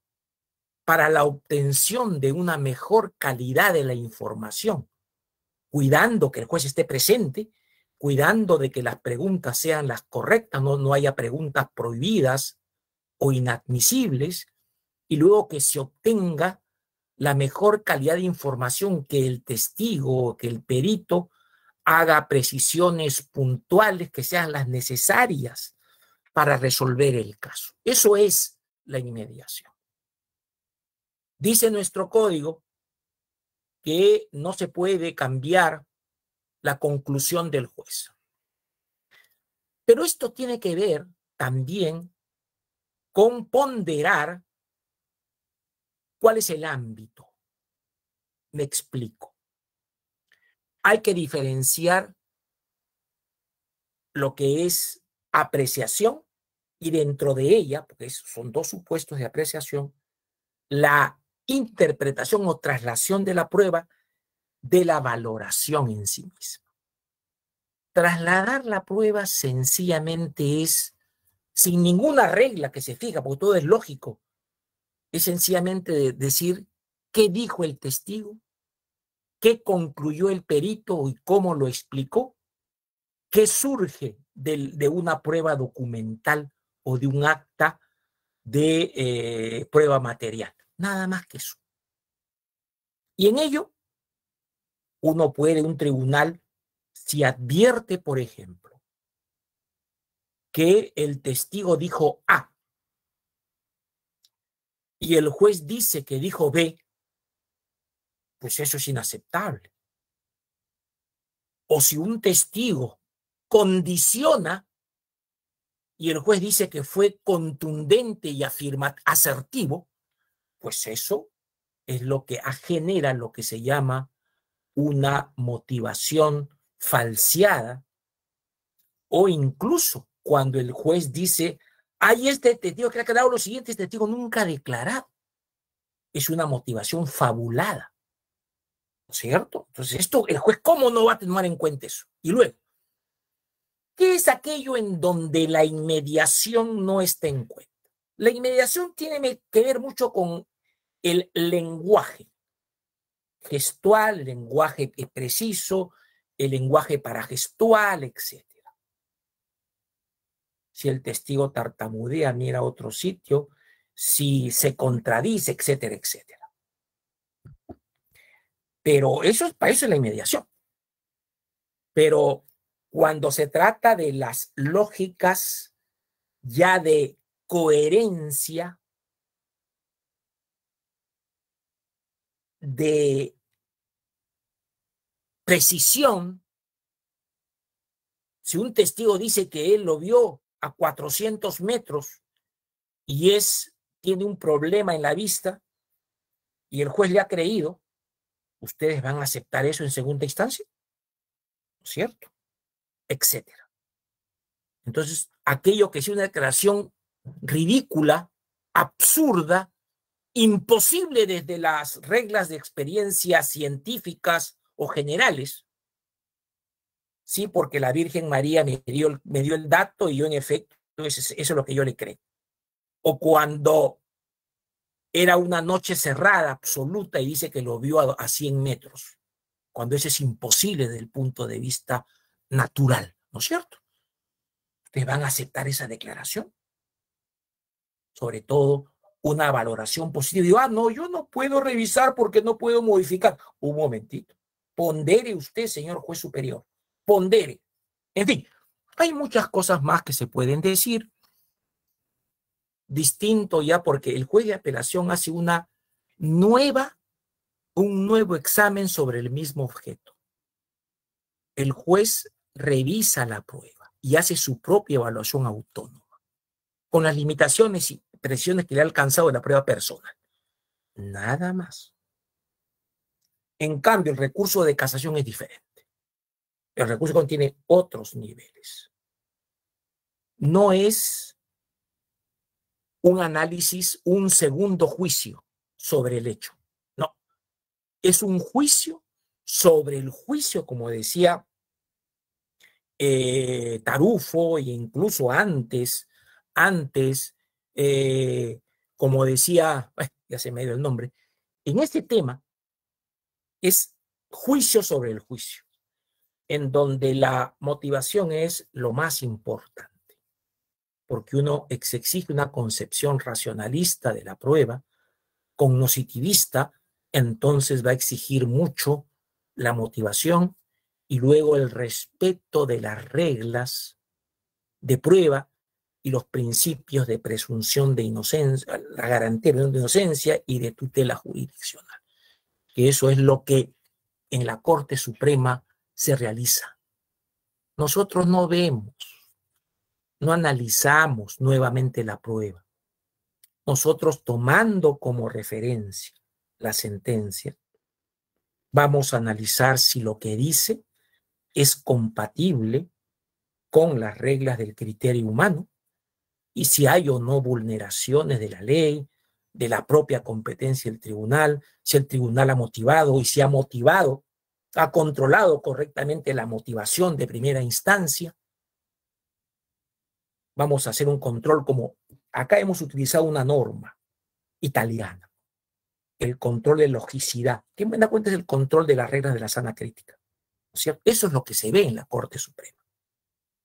[SPEAKER 2] para la obtención de una mejor calidad de la información, cuidando que el juez esté presente, cuidando de que las preguntas sean las correctas, no, no haya preguntas prohibidas o inadmisibles, y luego que se obtenga la mejor calidad de información que el testigo o que el perito haga precisiones puntuales que sean las necesarias para resolver el caso. Eso es la inmediación. Dice nuestro código que no se puede cambiar la conclusión del juez. Pero esto tiene que ver también con ponderar cuál es el ámbito. Me explico. Hay que diferenciar lo que es apreciación y dentro de ella, porque son dos supuestos de apreciación, la interpretación o traslación de la prueba de la valoración en sí misma. Trasladar la prueba sencillamente es, sin ninguna regla que se fija, porque todo es lógico, es sencillamente decir qué dijo el testigo, qué concluyó el perito y cómo lo explicó, qué surge de, una prueba documental o de un acta de eh, prueba material. Nada más que eso. Y en ello, uno puede, un tribunal, si advierte, por ejemplo, que el testigo dijo A y el juez dice que dijo B, pues eso es inaceptable. O si un testigo condiciona y el juez dice que fue contundente y afirma, asertivo, pues eso es lo que genera lo que se llama una motivación falseada o incluso cuando el juez dice, hay este testigo que ha quedado lo siguiente, este testigo nunca ha declarado. Es una motivación fabulada. ¿No es cierto? Entonces, esto, el juez, ¿cómo no va a tomar en cuenta eso? Y luego, ¿qué es aquello en donde la inmediación no está en cuenta? La inmediación tiene que ver mucho con el lenguaje gestual, el lenguaje preciso, el lenguaje paragestual, etc. Si el testigo tartamudea, mira otro sitio, si se contradice, etcétera, etcétera. Pero eso es para eso es la inmediación. Pero cuando se trata de las lógicas ya de coherencia, de precisión, si un testigo dice que él lo vio a 400 metros y es, tiene un problema en la vista y el juez le ha creído, ¿ustedes van a aceptar eso en segunda instancia? ¿No es cierto? Etcétera. Entonces, aquello que es una declaración ridícula, absurda, imposible desde las reglas de experiencia científicas o generales, sí, porque la Virgen María me dio, el dato y yo en efecto, eso, eso es lo que yo le creo. O cuando era una noche cerrada, absoluta, y dice que lo vio a, a 100 metros, cuando eso es imposible desde el punto de vista natural, ¿no es cierto? ¿Ustedes van a aceptar esa declaración? Sobre todo una valoración positiva. Digo, ah, no, yo no puedo revisar porque no puedo modificar. Un momentito. Pondere usted, señor juez superior. Pondere. En fin, hay muchas cosas más que se pueden decir. Distinto ya porque el juez de apelación hace una nueva, un nuevo examen sobre el mismo objeto. El juez revisa la prueba y hace su propia evaluación autónoma, con las limitaciones y presiones que le ha alcanzado la prueba personal. Nada más. En cambio, el recurso de casación es diferente. El recurso contiene otros niveles. No es un análisis, un segundo juicio sobre el hecho. No. Es un juicio sobre el juicio, como decía eh, Tarufo e incluso antes, antes eh, como decía, ya se me dio el nombre, en este tema es juicio sobre el juicio, en donde la motivación es lo más importante, porque uno exige una concepción racionalista de la prueba, cognoscitivista, entonces va a exigir mucho la motivación y luego el respeto de las reglas de prueba y los principios de presunción de inocencia, la garantía de inocencia y de tutela jurisdiccional. Que eso es lo que en la Corte Suprema se realiza. Nosotros no vemos, no analizamos nuevamente la prueba. Nosotros tomando como referencia la sentencia, vamos a analizar si lo que dice es compatible con las reglas del criterio humano y si hay o no vulneraciones de la ley, de la propia competencia del tribunal, si el tribunal ha motivado y si ha motivado, ha controlado correctamente la motivación de primera instancia. Vamos a hacer un control como acá hemos utilizado una norma italiana, el control de logicidad. que me da cuenta es el control de las reglas de la sana crítica. Eso es lo que se ve en la Corte Suprema.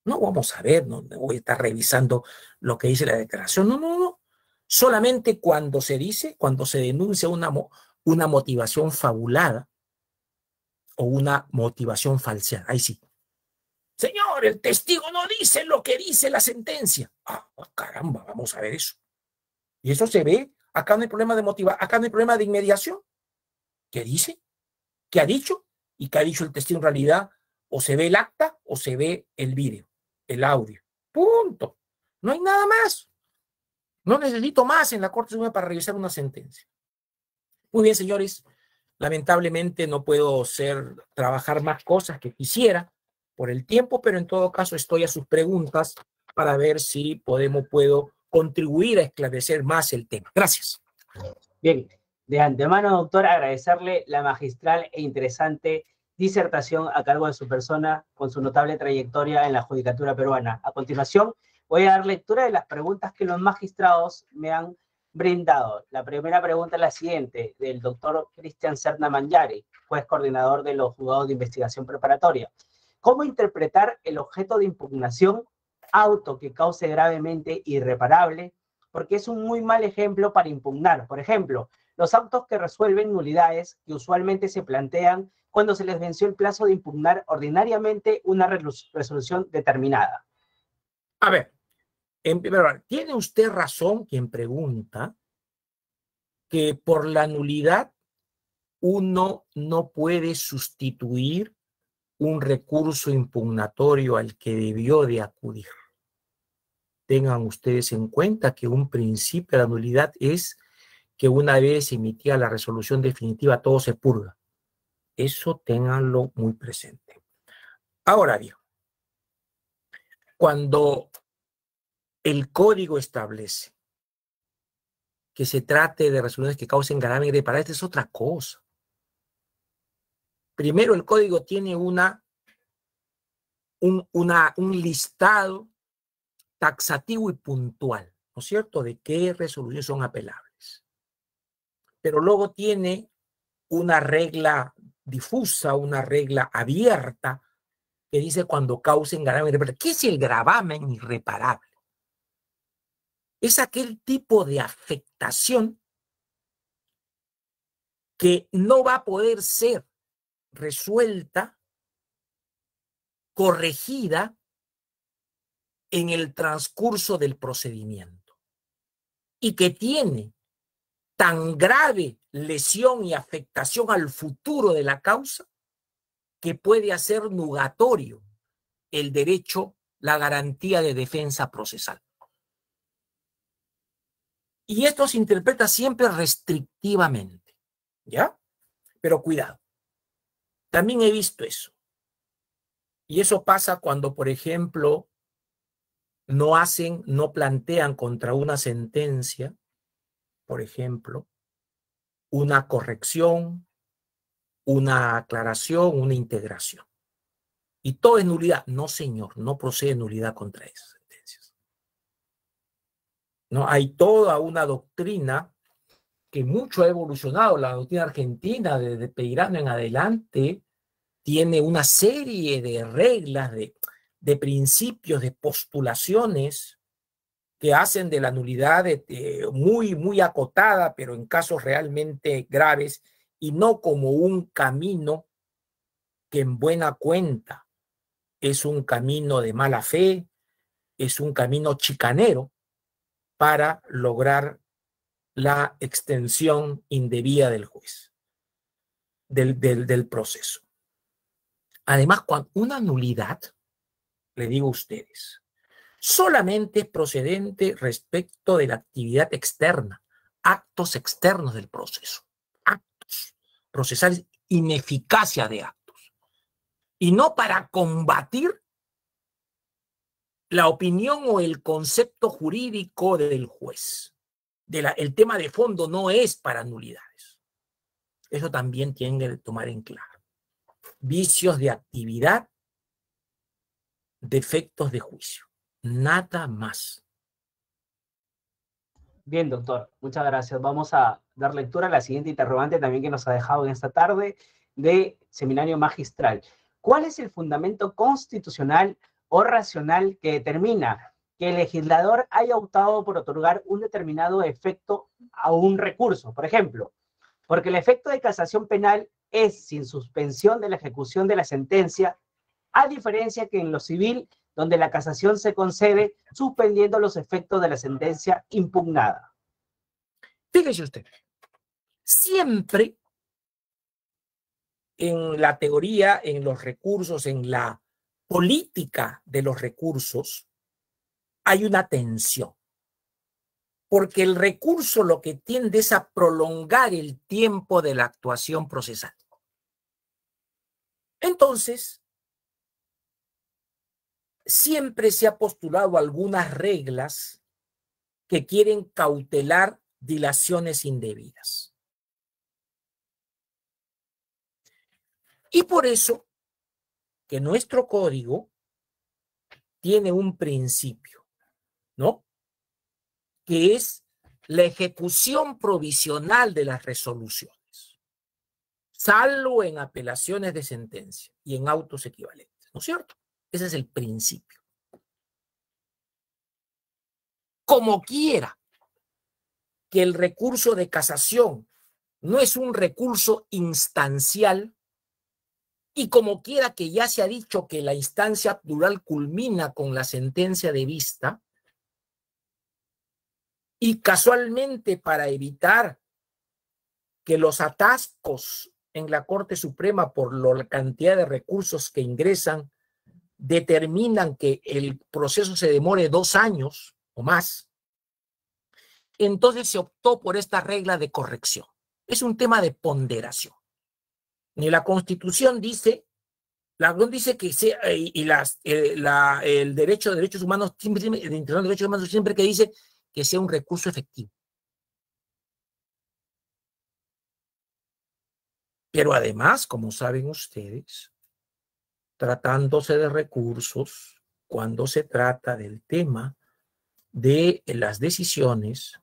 [SPEAKER 2] No vamos a ver, no voy a estar revisando lo que dice la declaración. No, no, no. Solamente cuando se dice, cuando se denuncia una, una motivación fabulada o una motivación falseada. Ahí sí. Señor, el testigo no dice lo que dice la sentencia. Ah, caramba, vamos a ver eso. Y eso se ve. Acá no hay problema de motivación, acá no hay problema de inmediación. ¿Qué dice? ¿Qué ha dicho? ¿Y qué ha dicho el testigo en realidad? O se ve el acta o se ve el vídeo el audio. Punto. No hay nada más. No necesito más en la Corte Suprema para revisar una sentencia. Muy bien, señores. Lamentablemente no puedo ser, trabajar más cosas que quisiera por el tiempo, pero en todo caso estoy a sus preguntas para ver si podemos, puedo contribuir a esclarecer más el tema. Gracias.
[SPEAKER 1] Bien, de antemano, doctor, agradecerle la magistral e interesante disertación a cargo de su persona con su notable trayectoria en la judicatura peruana. A continuación, voy a dar lectura de las preguntas que los magistrados me han brindado. La primera pregunta es la siguiente, del doctor Cristian Serna Manjari, juez coordinador de los juzgados de investigación preparatoria. ¿Cómo interpretar el objeto de impugnación auto que cause gravemente irreparable? Porque es un muy mal ejemplo para impugnar. Por ejemplo, los autos que resuelven nulidades que usualmente se plantean cuando se les venció el plazo de impugnar ordinariamente una resolución determinada.
[SPEAKER 2] A ver, en primer lugar, ¿tiene usted razón quien pregunta que por la nulidad uno no puede sustituir un recurso impugnatorio al que debió de acudir? Tengan ustedes en cuenta que un principio de la nulidad es que una vez emitida la resolución definitiva todo se purga. Eso ténganlo muy presente. Ahora bien, cuando el código establece que se trate de resoluciones que causen grave para esto es otra cosa. Primero, el código tiene una, un, un listado taxativo y puntual, ¿no es cierto?, de qué resoluciones son apelables. Pero luego tiene una regla difusa, una regla abierta que dice cuando causen gravamen irreparable. ¿Qué es el gravamen irreparable? Es aquel tipo de afectación que no va a poder ser resuelta, corregida en el transcurso del procedimiento y que tiene tan grave lesión y afectación al futuro de la causa que puede hacer nugatorio el derecho, la garantía de defensa procesal. Y esto se interpreta siempre restrictivamente, ¿ya? Pero cuidado. También he visto eso. Y eso pasa cuando, por ejemplo, no hacen, no plantean contra una sentencia por ejemplo, una corrección, una aclaración, una integración. Y todo es nulidad. No, señor, no procede nulidad contra esas sentencias. No, hay toda una doctrina que mucho ha evolucionado. La doctrina argentina, desde Peirano en adelante, tiene una serie de reglas, de, de principios, de postulaciones que hacen de la nulidad muy, muy acotada, pero en casos realmente graves, y no como un camino que en buena cuenta es un camino de mala fe, es un camino chicanero para lograr la extensión indebida del juez, del, del, proceso. Además, cuando una nulidad, le digo a ustedes, solamente es procedente respecto de la actividad externa, actos externos del proceso, actos procesales, ineficacia de actos, y no para combatir la opinión o el concepto jurídico del juez el tema de fondo no es para nulidades. Eso también tienen que tomar en claro. Vicios de actividad, defectos de juicio. Nada más.
[SPEAKER 1] Bien, doctor. Muchas gracias. Vamos a dar lectura a la siguiente interrogante también que nos ha dejado en esta tarde de seminario magistral. ¿Cuál es el fundamento constitucional o racional que determina que el legislador haya optado por otorgar un determinado efecto a un recurso. Por ejemplo, porque el efecto de casación penal es sin suspensión de la ejecución de la sentencia, a diferencia que en lo civil, donde la casación se concede suspendiendo los efectos de la sentencia impugnada.
[SPEAKER 2] Fíjese usted, siempre en la teoría, en los recursos, en la política de los recursos, hay una tensión. Porque el recurso lo que tiende es a prolongar el tiempo de la actuación procesal. Entonces, siempre se ha postulado algunas reglas que quieren cautelar dilaciones indebidas. Y por eso que nuestro código tiene un principio ¿no? Que es la ejecución provisional de las resoluciones, salvo en apelaciones de sentencia y en autos equivalentes, ¿no es cierto? Ese es el principio. Como quiera que el recurso de casación no es un recurso instancial, y como quiera que ya se ha dicho que la instancia plural culmina con la sentencia de vista, y casualmente para evitar que los atascos en la Corte Suprema por la cantidad de recursos que ingresan determinan que el proceso se demore dos años o más, entonces se optó por esta regla de corrección. Es un tema de ponderación. Ni la Constitución dice, la dice que sea, y las, eh, el derecho de derechos humanos, siempre, el de derechos humanos siempre que dice que sea un recurso efectivo. Pero además, como saben ustedes, tratándose de recursos, cuando se trata del tema de las decisiones,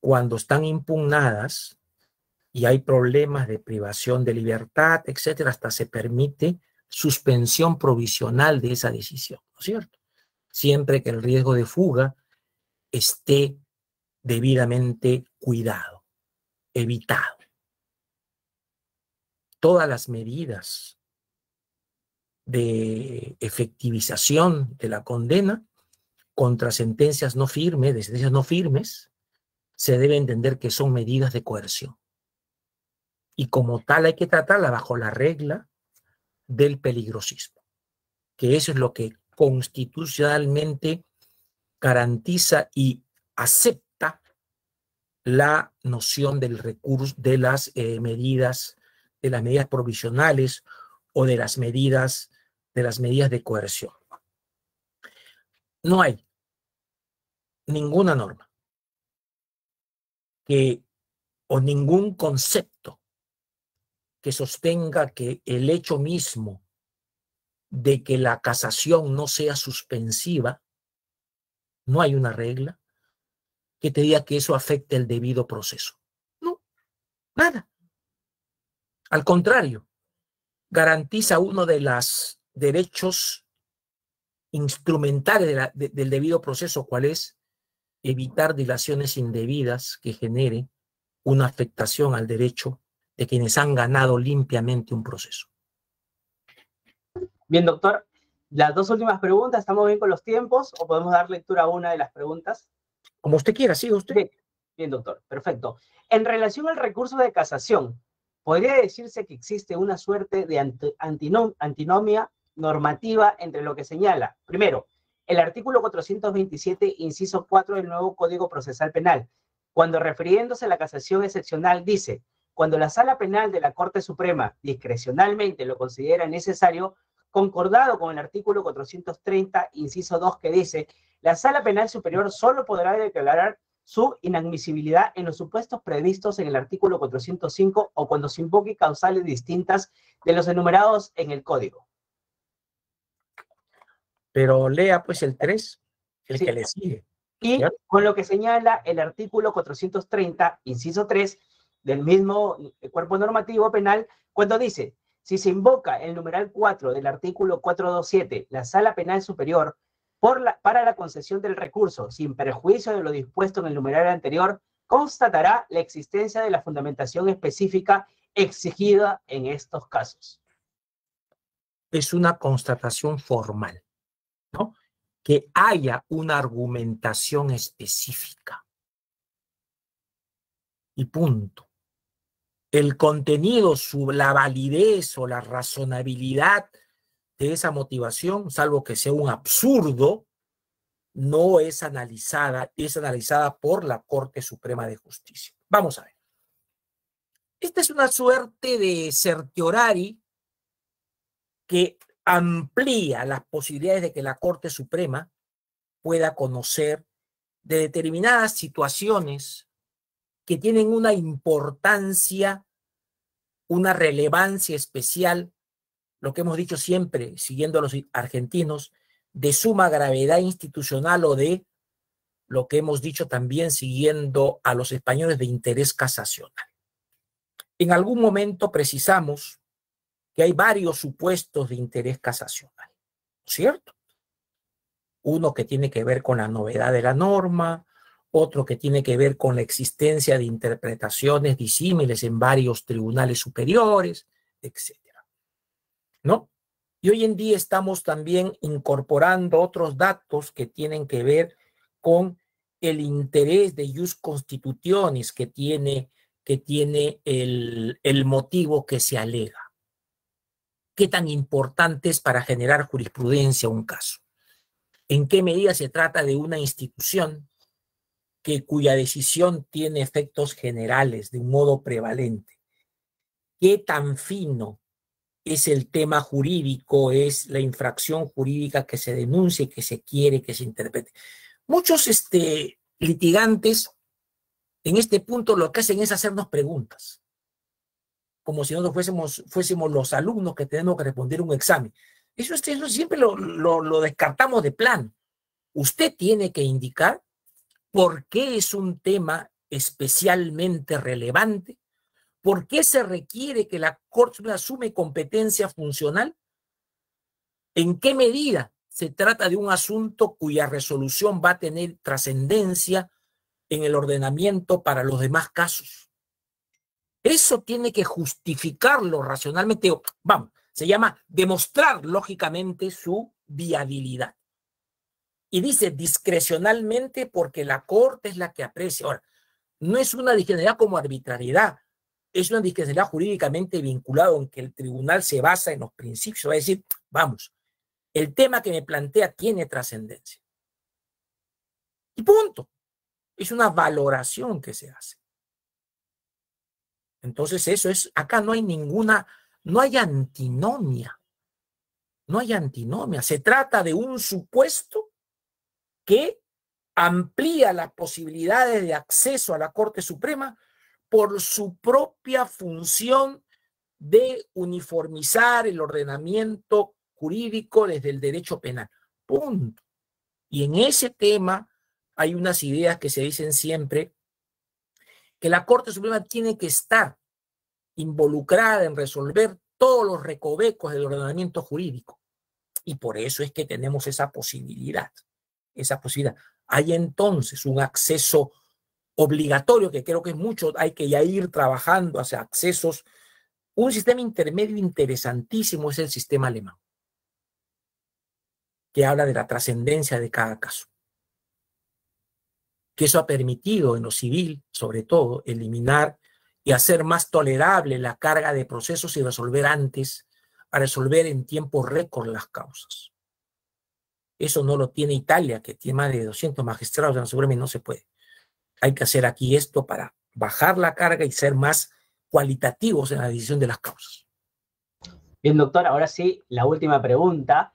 [SPEAKER 2] cuando están impugnadas y hay problemas de privación de libertad, etcétera, hasta se permite suspensión provisional de esa decisión, ¿no es cierto? Siempre que el riesgo de fuga esté debidamente cuidado, evitado. Todas las medidas de efectivización de la condena contra sentencias no firmes, de sentencias no firmes, se debe entender que son medidas de coerción. Y como tal hay que tratarla bajo la regla del peligrosismo, que eso es lo que constitucionalmente garantiza y acepta la noción del recurso de las eh, medidas de las medidas provisionales o de las medidas de las medidas de coerción. No hay ninguna norma que o ningún concepto que sostenga que el hecho mismo de que la casación no sea suspensiva no hay una regla que te diga que eso afecte el debido proceso. No, nada. Al contrario, garantiza uno de los derechos instrumentales del debido proceso, cuál es evitar dilaciones indebidas que genere una afectación al derecho de quienes han ganado limpiamente un proceso.
[SPEAKER 1] Bien, doctor. Las dos últimas preguntas, ¿estamos bien con los tiempos o podemos dar lectura a una de las preguntas?
[SPEAKER 2] Como usted quiera, siga usted.
[SPEAKER 1] Bien, doctor, perfecto. En relación al recurso de casación, podría decirse que existe una suerte de antinomia normativa entre lo que señala, primero, el artículo 427, inciso 4 del nuevo Código Procesal Penal, cuando refiriéndose a la casación excepcional dice, cuando la Sala Penal de la Corte Suprema discrecionalmente lo considera necesario, concordado con el artículo 430, inciso 2, que dice, la Sala Penal Superior solo podrá declarar su inadmisibilidad en los supuestos previstos en el artículo 405 o cuando se invoque causales distintas de los enumerados en el código.
[SPEAKER 2] Pero lea pues el 3, el que le sigue.
[SPEAKER 1] Y con lo que señala el artículo 430, inciso 3 del mismo cuerpo normativo penal, cuando dice, si se invoca el numeral 4 del artículo 427, la sala penal superior para la concesión del recurso, sin perjuicio de lo dispuesto en el numeral anterior, constatará la existencia de la fundamentación específica exigida en estos casos.
[SPEAKER 2] Es una constatación formal, ¿no? Que haya una argumentación específica. Y punto. El contenido, la validez o la razonabilidad de esa motivación, salvo que sea un absurdo, no es analizada, es analizada por la Corte Suprema de Justicia. Vamos a ver. Esta es una suerte de certiorari que amplía las posibilidades de que la Corte Suprema pueda conocer de determinadas situaciones que tienen una importancia, una relevancia especial lo que hemos dicho siempre, siguiendo a los argentinos, de suma gravedad institucional o de lo que hemos dicho también siguiendo a los españoles de interés casacional. En algún momento precisamos que hay varios supuestos de interés casacional, ¿cierto? Uno que tiene que ver con la novedad de la norma, otro que tiene que ver con la existencia de interpretaciones disímiles en varios tribunales superiores, etc. ¿no? Y hoy en día estamos también incorporando otros datos que tienen que ver con el interés de jus constitutionis que tiene, que tiene el, el motivo que se alega. ¿Qué tan importante es para generar jurisprudencia un caso? ¿En qué medida se trata de una institución que, cuya decisión tiene efectos generales de un modo prevalente? ¿Qué tan fino es el tema jurídico, es la infracción jurídica que se denuncia y que se quiere que se interprete. Muchos este, litigantes en este punto lo que hacen es hacernos preguntas, como si nosotros fuésemos, fuésemos los alumnos que tenemos que responder un examen. Eso, eso siempre lo, lo, lo descartamos de plan. Usted tiene que indicar por qué es un tema especialmente relevante ¿Por qué se requiere que la Corte asume competencia funcional? ¿En qué medida se trata de un asunto cuya resolución va a tener trascendencia en el ordenamiento para los demás casos? Eso tiene que justificarlo racionalmente. Vamos, se llama demostrar lógicamente su viabilidad. Y dice discrecionalmente porque la Corte es la que aprecia. Ahora, no es una discrecionalidad como arbitrariedad es una discrecionalidad jurídicamente vinculada en que el tribunal se basa en los principios. Va a decir, vamos, el tema que me plantea tiene trascendencia. Y punto. Es una valoración que se hace. Entonces eso es, acá no hay ninguna, no hay antinomia. No hay antinomia. Se trata de un supuesto que amplía las posibilidades de acceso a la Corte Suprema por su propia función de uniformizar el ordenamiento jurídico desde el derecho penal. Punto. Y en ese tema hay unas ideas que se dicen siempre que la Corte Suprema tiene que estar involucrada en resolver todos los recovecos del ordenamiento jurídico. Y por eso es que tenemos esa posibilidad, esa posibilidad. Hay entonces un acceso obligatorio, que creo que es mucho, hay que ya ir trabajando hacia accesos. Un sistema intermedio interesantísimo es el sistema alemán. que habla de la trascendencia de cada caso. Que eso ha permitido en lo civil, sobre todo, eliminar y hacer más tolerable la carga de procesos y resolver antes, a resolver en tiempo récord las causas. Eso no lo tiene Italia, que tiene más de 200 magistrados en la Suprema y no se puede. Hay que hacer aquí esto para bajar la carga y ser más cualitativos en la decisión de las causas.
[SPEAKER 1] Bien, doctor, ahora sí, la última pregunta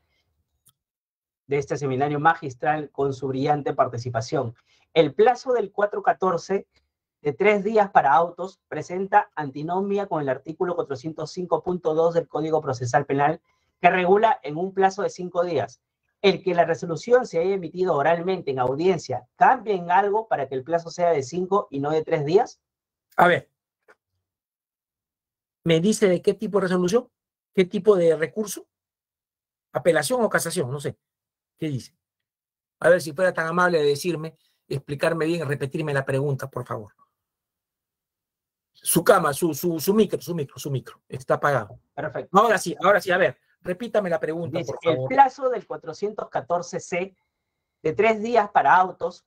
[SPEAKER 1] de este seminario magistral con su brillante participación. El plazo del 414 de tres días para autos presenta antinomia con el artículo 405.2 del Código Procesal Penal que regula en un plazo de cinco días el que la resolución se haya emitido oralmente en audiencia cambie en algo para que el plazo sea de cinco y no de tres días?
[SPEAKER 2] A ver, ¿me dice de qué tipo de resolución? ¿Qué tipo de recurso? ¿Apelación o casación? No sé. ¿Qué dice? A ver si fuera tan amable de decirme, explicarme bien, repetirme la pregunta, por favor. Su cama, su, su, su micro, su micro, su micro. Está apagado. Perfecto. Ahora sí, ahora sí, a ver. Repítame la pregunta, por
[SPEAKER 1] favor. El plazo del 414C de tres días para autos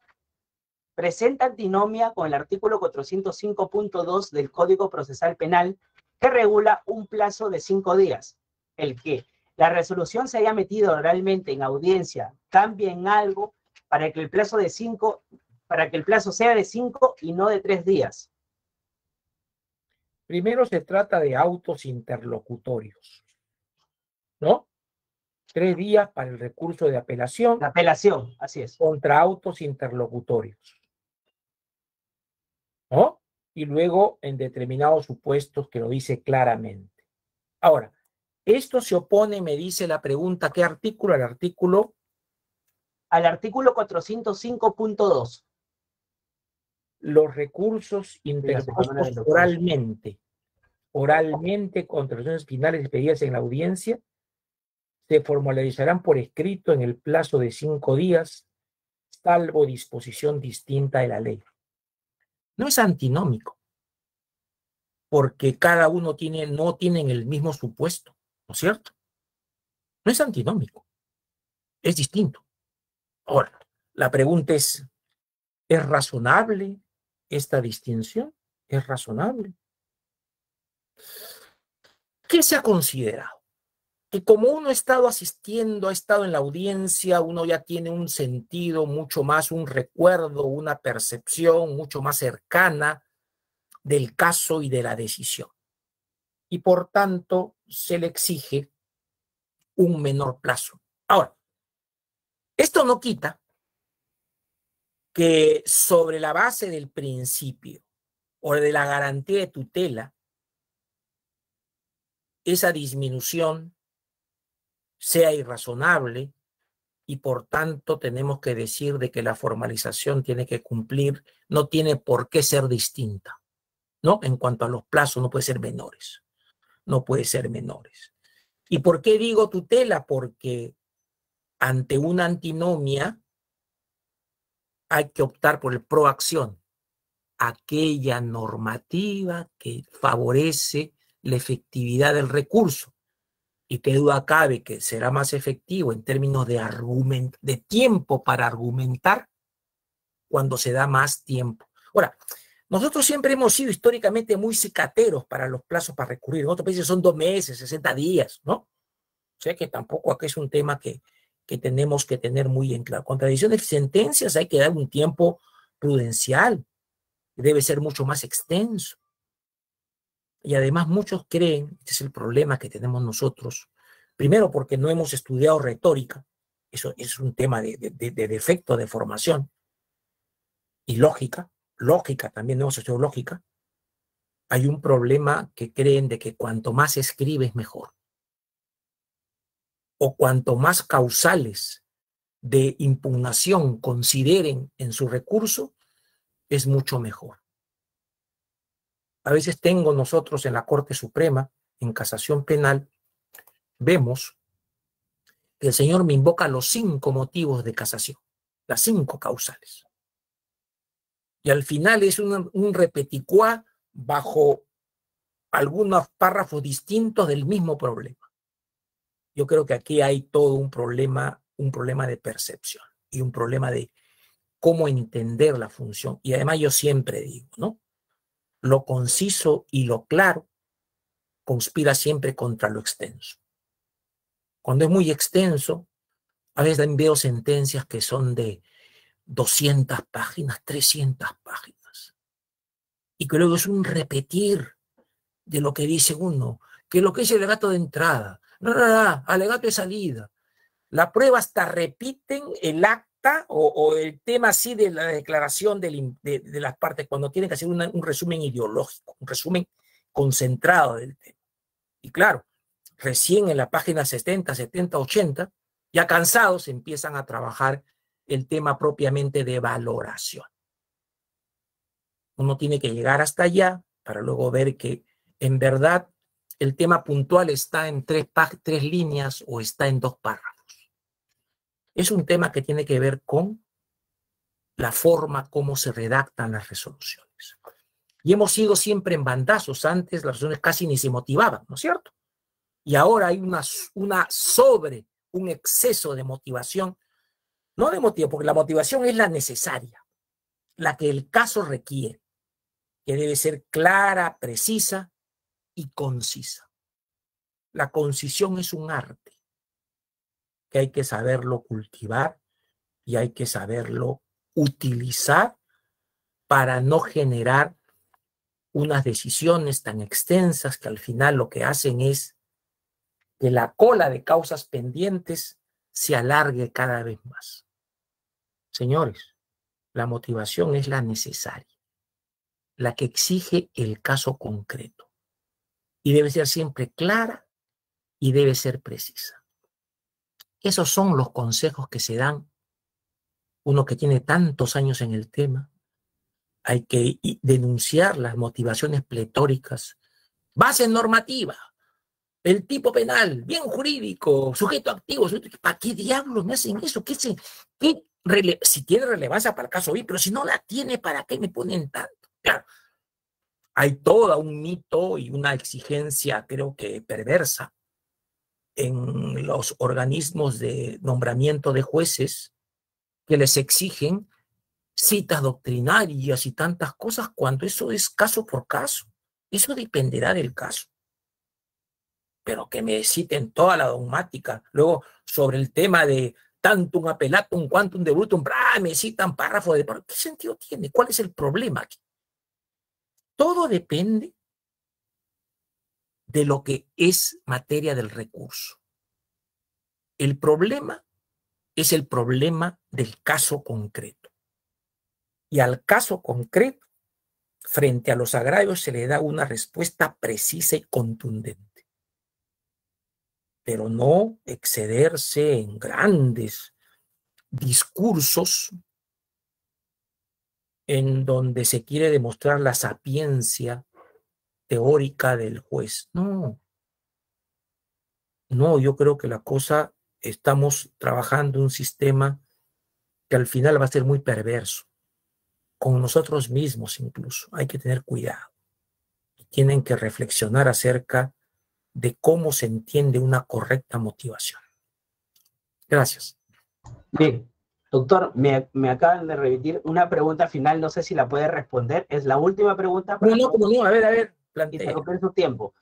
[SPEAKER 1] presenta antinomia con el artículo 405.2 del Código Procesal Penal que regula un plazo de cinco días, el que la resolución se haya metido oralmente en audiencia cambie en algo para que el plazo de cinco, para que el plazo sea de cinco y no de tres días.
[SPEAKER 2] Primero se trata de autos interlocutorios. ¿No? Tres días para el recurso de apelación.
[SPEAKER 1] La apelación, así es.
[SPEAKER 2] Contra autos interlocutorios. ¿No? Y luego en determinados supuestos que lo dice claramente. Ahora, esto se opone, me dice la pregunta, ¿qué artículo? Al artículo.
[SPEAKER 1] Al artículo 405.2.
[SPEAKER 2] Los recursos interpuestos oralmente, oralmente contra las finales pedidas en la audiencia se formalizarán por escrito en el plazo de cinco días, salvo disposición distinta de la ley. No es antinómico, porque cada uno tiene, no tiene el mismo supuesto, ¿no es cierto? No es antinómico, es distinto. Ahora, la pregunta es, ¿es razonable esta distinción? ¿Es razonable? ¿Qué se ha considerado? Y como uno ha estado asistiendo, ha estado en la audiencia, uno ya tiene un sentido mucho más, un recuerdo, una percepción mucho más cercana del caso y de la decisión. Y por tanto, se le exige un menor plazo. Ahora, esto no quita que sobre la base del principio o de la garantía de tutela, esa disminución sea irrazonable y por tanto tenemos que decir de que la formalización tiene que cumplir, no tiene por qué ser distinta, ¿no? En cuanto a los plazos, no puede ser menores, no puede ser menores. ¿Y por qué digo tutela? Porque ante una antinomia hay que optar por el proacción, aquella normativa que favorece la efectividad del recurso y qué duda cabe que será más efectivo en términos de, de tiempo para argumentar cuando se da más tiempo. Ahora, nosotros siempre hemos sido históricamente muy cicateros para los plazos para recurrir. En otros países son dos meses, 60 días, ¿no? O sea que tampoco aquí es un tema que, que tenemos que tener muy en claro. Contradicción de sentencias hay que dar un tiempo prudencial, debe ser mucho más extenso. Y además muchos creen, este es el problema que tenemos nosotros, primero porque no hemos estudiado retórica, eso es un tema de, defecto de formación, y lógica, lógica también no hemos estudiado lógica, hay un problema que creen de que cuanto más escribes mejor, o cuanto más causales de impugnación consideren en su recurso, es mucho mejor. A veces tengo nosotros en la Corte Suprema, en casación penal, vemos que el Señor me invoca los cinco motivos de casación, las cinco causales. Y al final es un, un repeticuá bajo algunos párrafos distintos del mismo problema. Yo creo que aquí hay todo un problema un problema de percepción y un problema de cómo entender la función. Y además yo siempre digo, ¿no? Lo conciso y lo claro conspira siempre contra lo extenso. Cuando es muy extenso, a veces veo sentencias que son de 200 páginas, 300 páginas. Y que luego es un repetir de lo que dice uno, que lo que es el alegato de entrada, no, no, no, alegato de salida. La prueba hasta repiten el o, el tema así de la declaración de, las partes cuando tienen que hacer un resumen ideológico, un resumen concentrado del tema. Y claro, recién en la página 70, 70, 80, ya cansados empiezan a trabajar el tema propiamente de valoración. Uno tiene que llegar hasta allá para luego ver que en verdad el tema puntual está en tres, tres líneas o está en dos párrafos. Es un tema que tiene que ver con la forma como se redactan las resoluciones. Y hemos ido siempre en bandazos. Antes las resoluciones casi ni se motivaban, ¿no es cierto? Y ahora hay una, una sobre, un exceso de motivación. No de motivo, porque la motivación es la necesaria, la que el caso requiere, que debe ser clara, precisa y concisa. La concisión es un arte que hay que saberlo cultivar y hay que saberlo utilizar para no generar unas decisiones tan extensas que al final lo que hacen es que la cola de causas pendientes se alargue cada vez más. Señores, la motivación es la necesaria, la que exige el caso concreto y debe ser siempre clara y debe ser precisa. Esos son los consejos que se dan. Uno que tiene tantos años en el tema, hay que denunciar las motivaciones pletóricas. Base normativa, el tipo penal, bien jurídico, sujeto activo. ¿Para qué diablos me hacen eso? ¿Qué se, si tiene relevancia para el caso B, pero si no la tiene, ¿para qué me ponen tanto? Claro, hay todo un mito y una exigencia, creo que perversa, en los organismos de nombramiento de jueces que les exigen citas doctrinarias y tantas cosas cuando eso es caso por caso. Eso dependerá del caso. Pero que me citen toda la dogmática. Luego, sobre el tema de tantum apelatum quantum de brutum, me citan párrafo de... ¿Qué sentido tiene? ¿Cuál es el problema aquí? Todo depende de lo que es materia del recurso. El problema es el problema del caso concreto. Y al caso concreto, frente a los agravios, se le da una respuesta precisa y contundente. Pero no excederse en grandes discursos en donde se quiere demostrar la sapiencia teórica del juez. No. No, yo creo que la cosa, estamos trabajando un sistema que al final va a ser muy perverso, con nosotros mismos incluso. Hay que tener cuidado. Tienen que reflexionar acerca de cómo se entiende una correcta motivación. Gracias.
[SPEAKER 1] Bien, Doctor, me, acaban de repetir una pregunta final, no sé si la puede responder, es la última pregunta.
[SPEAKER 2] No, no, como no, a ver, a ver,
[SPEAKER 1] plantea. su tiempo.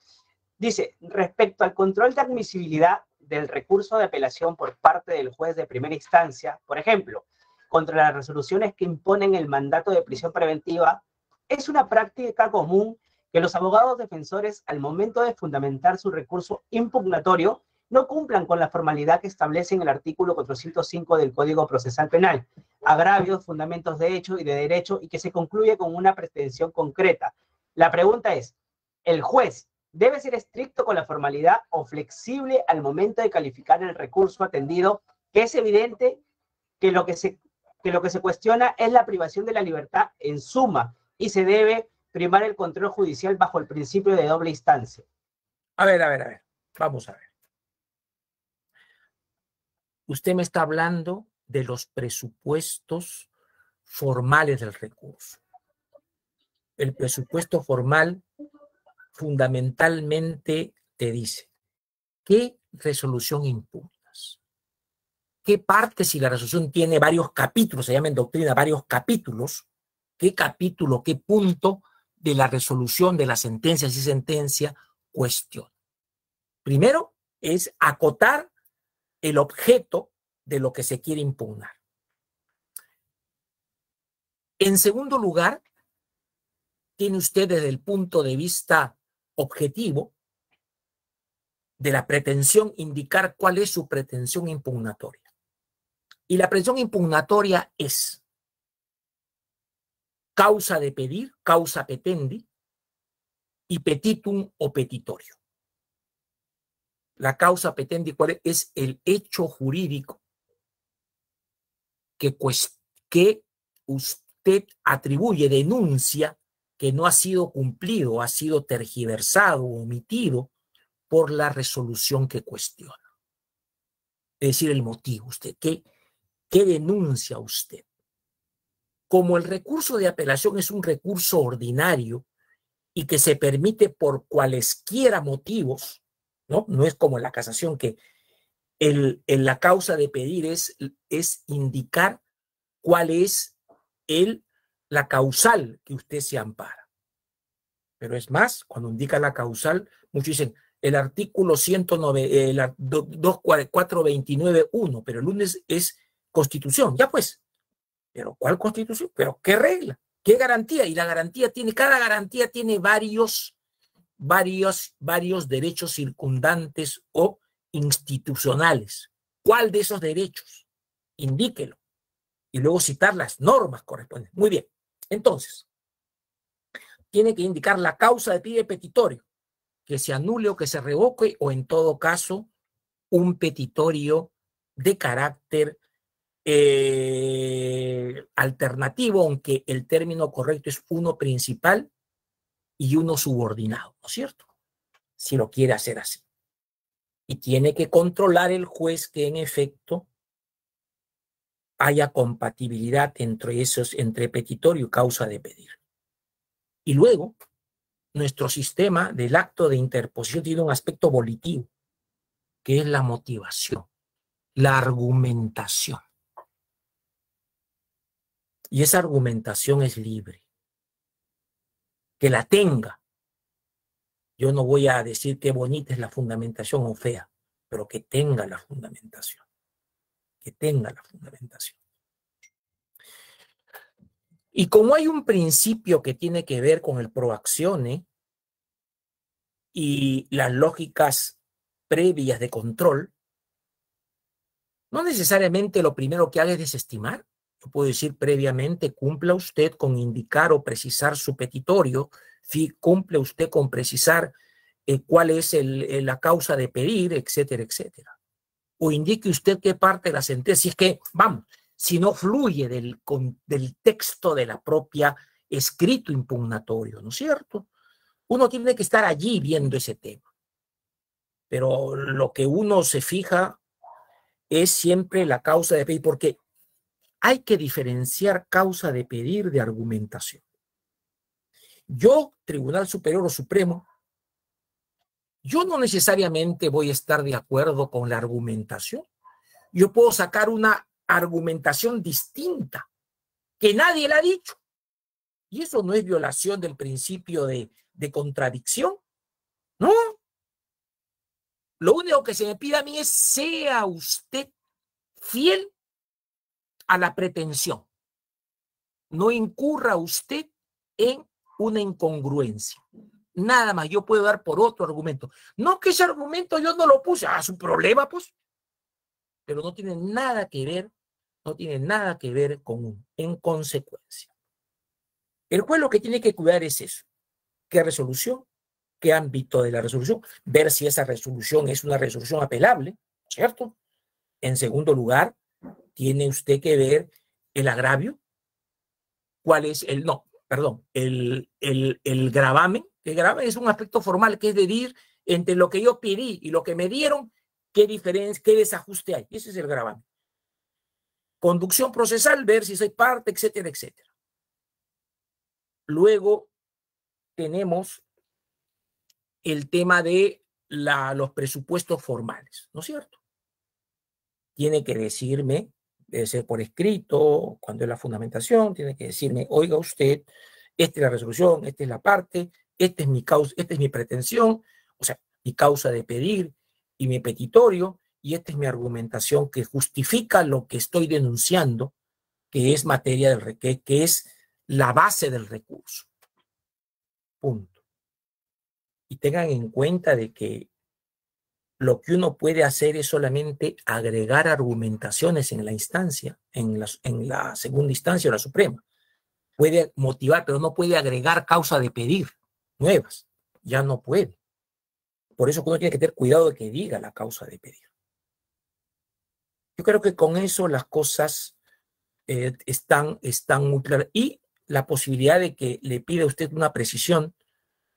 [SPEAKER 1] Dice, respecto al control de admisibilidad del recurso de apelación por parte del juez de primera instancia, por ejemplo, contra las resoluciones que imponen el mandato de prisión preventiva, es una práctica común que los abogados defensores, al momento de fundamentar su recurso impugnatorio, no cumplan con la formalidad que establece en el artículo 405 del Código Procesal Penal, agravios, fundamentos de hecho y de derecho, y que se concluye con una pretensión concreta. La pregunta es, ¿el juez debe ser estricto con la formalidad o flexible al momento de calificar el recurso atendido, que es evidente que lo que se, que lo que se cuestiona es la privación de la libertad en suma y se debe primar el control judicial bajo el principio de doble instancia?
[SPEAKER 2] A ver, a ver, a ver, vamos a ver. Usted me está hablando de los presupuestos formales del recurso. El presupuesto formal fundamentalmente te dice, ¿qué resolución impugnas? qué parte, si la resolución tiene varios capítulos, se llama en doctrina varios capítulos, qué capítulo, qué punto de la resolución de las sentencias y sentencia cuestiona. Primero es acotar el objeto de lo que se quiere impugnar. En segundo lugar, tiene usted desde el punto de vista objetivo de la pretensión indicar cuál es su pretensión impugnatoria. Y la pretensión impugnatoria es causa de pedir, causa petendi, y petitum o petitorio. La causa petendi es el hecho jurídico que, que usted atribuye, denuncia que no ha sido cumplido, ha sido tergiversado, omitido por la resolución que cuestiona. Es decir, el motivo, usted, ¿qué, qué denuncia usted? Como el recurso de apelación es un recurso ordinario y que se permite por cualesquiera motivos, ¿no? No es como en la casación que el, en la causa de pedir es, es indicar cuál es el, la causal que usted se ampara. Pero es más, cuando indica la causal, muchos dicen, el artículo 109, el 2.429.1, pero el lunes es constitución. Ya pues, pero ¿cuál constitución? ¿Pero qué regla? ¿Qué garantía? Y la garantía tiene, cada garantía tiene varios, varios, varios derechos circundantes o institucionales. ¿Cuál de esos derechos? Indíquelo. Y luego citar las normas correspondientes. Muy bien. Entonces, tiene que indicar la causa de pide petitorio que se anule o que se revoque o en todo caso un petitorio de carácter eh, alternativo, aunque el término correcto es uno principal y uno subordinado, ¿no es cierto? Si lo quiere hacer así. Y tiene que controlar el juez que en efecto haya compatibilidad entre esos, entre petitorio y causa de pedir. Y luego, nuestro sistema del acto de interposición tiene un aspecto volitivo, que es la motivación, la argumentación. Y esa argumentación es libre. Que la tenga. Yo no voy a decir qué bonita es la fundamentación o fea, pero que tenga la fundamentación. Que tenga la fundamentación. Y como hay un principio que tiene que ver con el proaccione y las lógicas previas de control, no necesariamente lo primero que haga es desestimar. Yo puedo decir previamente, cumpla usted con indicar o precisar su petitorio, cumple usted con precisar eh, cuál es la causa de pedir, etcétera, etcétera. O indique usted qué parte de la sentencia, es que, vamos, si no fluye del, del texto de la propia escrito impugnatorio, ¿no es cierto? Uno tiene que estar allí viendo ese tema. Pero lo que uno se fija es siempre la causa de pedir, porque hay que diferenciar causa de pedir de argumentación. Yo, Tribunal Superior o Supremo, yo no necesariamente voy a estar de acuerdo con la argumentación. Yo puedo sacar una argumentación distinta que nadie le ha dicho. Y eso no es violación del principio de, de contradicción. No. Lo único que se me pide a mí es sea usted fiel a la pretensión. No incurra usted en una incongruencia. Nada más, yo puedo dar por otro argumento. No que ese argumento yo no lo puse, ah, su problema, pues. Pero no tiene nada que ver no tiene nada que ver con uno, en consecuencia. El juez lo que tiene que cuidar es eso. ¿Qué resolución? ¿Qué ámbito de la resolución? Ver si esa resolución es una resolución apelable, ¿cierto? En segundo lugar, tiene usted que ver el agravio. ¿Cuál es el, no, perdón, el, el, el gravamen? El gravamen es un aspecto formal, que es decir, entre lo que yo pedí y lo que me dieron, qué diferencia, qué desajuste hay. Ese es el gravamen conducción procesal, ver si soy parte, etcétera, etcétera. Luego tenemos el tema de la, los presupuestos formales, ¿no es cierto? tiene que decirme, debe ser por escrito, cuando es la fundamentación, tiene que decirme, oiga usted, esta es la resolución, esta es la parte, esta es mi causa, esta es mi pretensión, o sea, mi causa de pedir y mi petitorio, y esta es mi argumentación que justifica lo que estoy denunciando, que es materia del que, que es la base del recurso. Punto. Y tengan en cuenta de que lo que uno puede hacer es solamente agregar argumentaciones en la instancia, en la, en la segunda instancia o la suprema. Puede motivar, pero no puede agregar causa de pedir nuevas. Ya no puede. Por eso uno tiene que tener cuidado de que diga la causa de pedir. Yo creo que con eso las cosas eh, están, están muy claras. Y la posibilidad de que le pida usted una precisión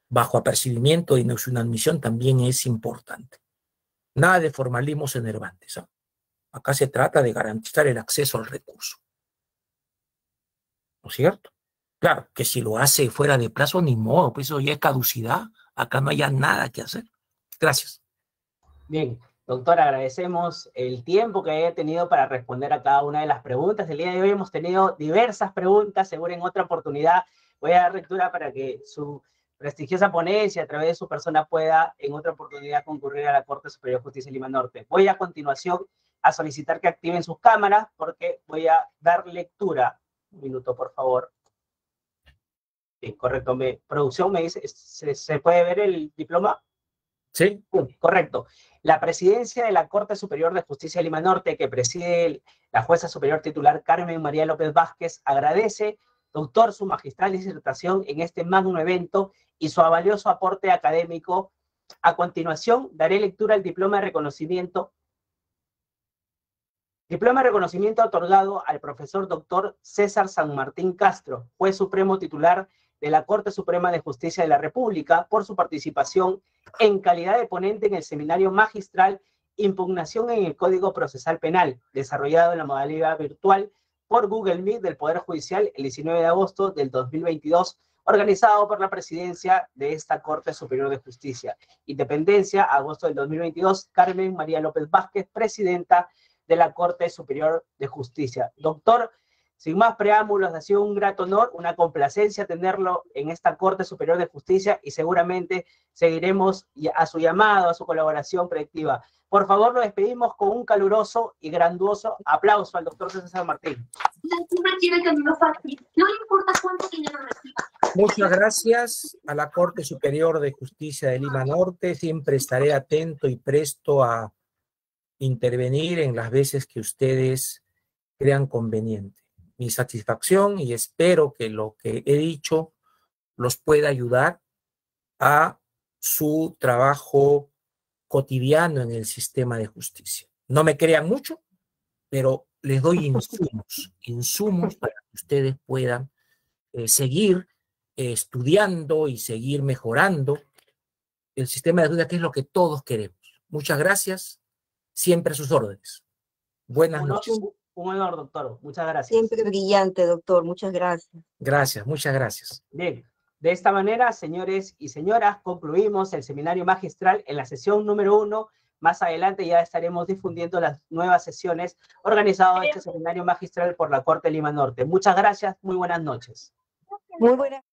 [SPEAKER 2] bajo apercibimiento y no una admisión también es importante. Nada de formalismos enervantes. ¿ah? Acá se trata de garantizar el acceso al recurso. ¿No es cierto? Claro, que si lo hace fuera de plazo, ni modo, pues eso ya es caducidad. Acá no haya nada que hacer. Gracias.
[SPEAKER 1] Bien, doctor, agradecemos el tiempo que haya tenido para responder a cada una de las preguntas. El día de hoy hemos tenido diversas preguntas, seguro en otra oportunidad voy a dar lectura para que su prestigiosa ponencia a través de su persona pueda en otra oportunidad concurrir a la Corte Superior de Justicia de Lima Norte. Voy a continuación a solicitar que activen sus cámaras porque voy a dar lectura. Un minuto, por favor. Sí, correcto. Me, producción me dice, ¿se, ¿se puede ver el diploma?
[SPEAKER 2] Sí.
[SPEAKER 1] correcto. La presidencia de la Corte Superior de Justicia de Lima Norte, que preside la jueza superior titular Carmen María López Vázquez, agradece, doctor, su magistral disertación en este magno evento y su valioso aporte académico. A continuación, daré lectura al diploma de reconocimiento. Diploma de reconocimiento otorgado al profesor doctor César San Martín Castro, juez supremo titular de la Corte Suprema de Justicia de la República por su participación en calidad de ponente en el seminario magistral Impugnación en el Código Procesal Penal, desarrollado en la modalidad virtual por Google Meet del Poder Judicial el 19 de agosto del 2022, organizado por la presidencia de esta Corte Superior de Justicia. Independencia, agosto del 2022, Carmen María López Vázquez, presidenta de la Corte Superior de Justicia. Doctor sin más preámbulos, ha sido un grato honor, una complacencia tenerlo en esta Corte Superior de Justicia y seguramente seguiremos a su llamado, a su colaboración proyectiva. Por favor, lo despedimos con un caluroso y granduoso aplauso al doctor César Martín.
[SPEAKER 2] Muchas gracias a la Corte Superior de Justicia de Lima Norte. Siempre estaré atento y presto a intervenir en las veces que ustedes crean conveniente mi satisfacción y espero que lo que he dicho los pueda ayudar a su trabajo cotidiano en el sistema de justicia. No me crean mucho, pero les doy <laughs> insumos, insumos para que ustedes puedan eh, seguir eh, estudiando y seguir mejorando el sistema de justicia, que es lo que todos queremos. Muchas gracias, siempre a sus órdenes. Buenas noches.
[SPEAKER 1] Un honor, doctor. Muchas gracias.
[SPEAKER 3] Siempre brillante, doctor. Muchas gracias.
[SPEAKER 2] Gracias, muchas gracias.
[SPEAKER 1] Bien, de esta manera, señores y señoras, concluimos el seminario magistral en la sesión número uno. Más adelante ya estaremos difundiendo las nuevas sesiones organizadas este seminario magistral por la Corte Lima Norte. Muchas gracias, muy buenas noches.
[SPEAKER 3] Muy buenas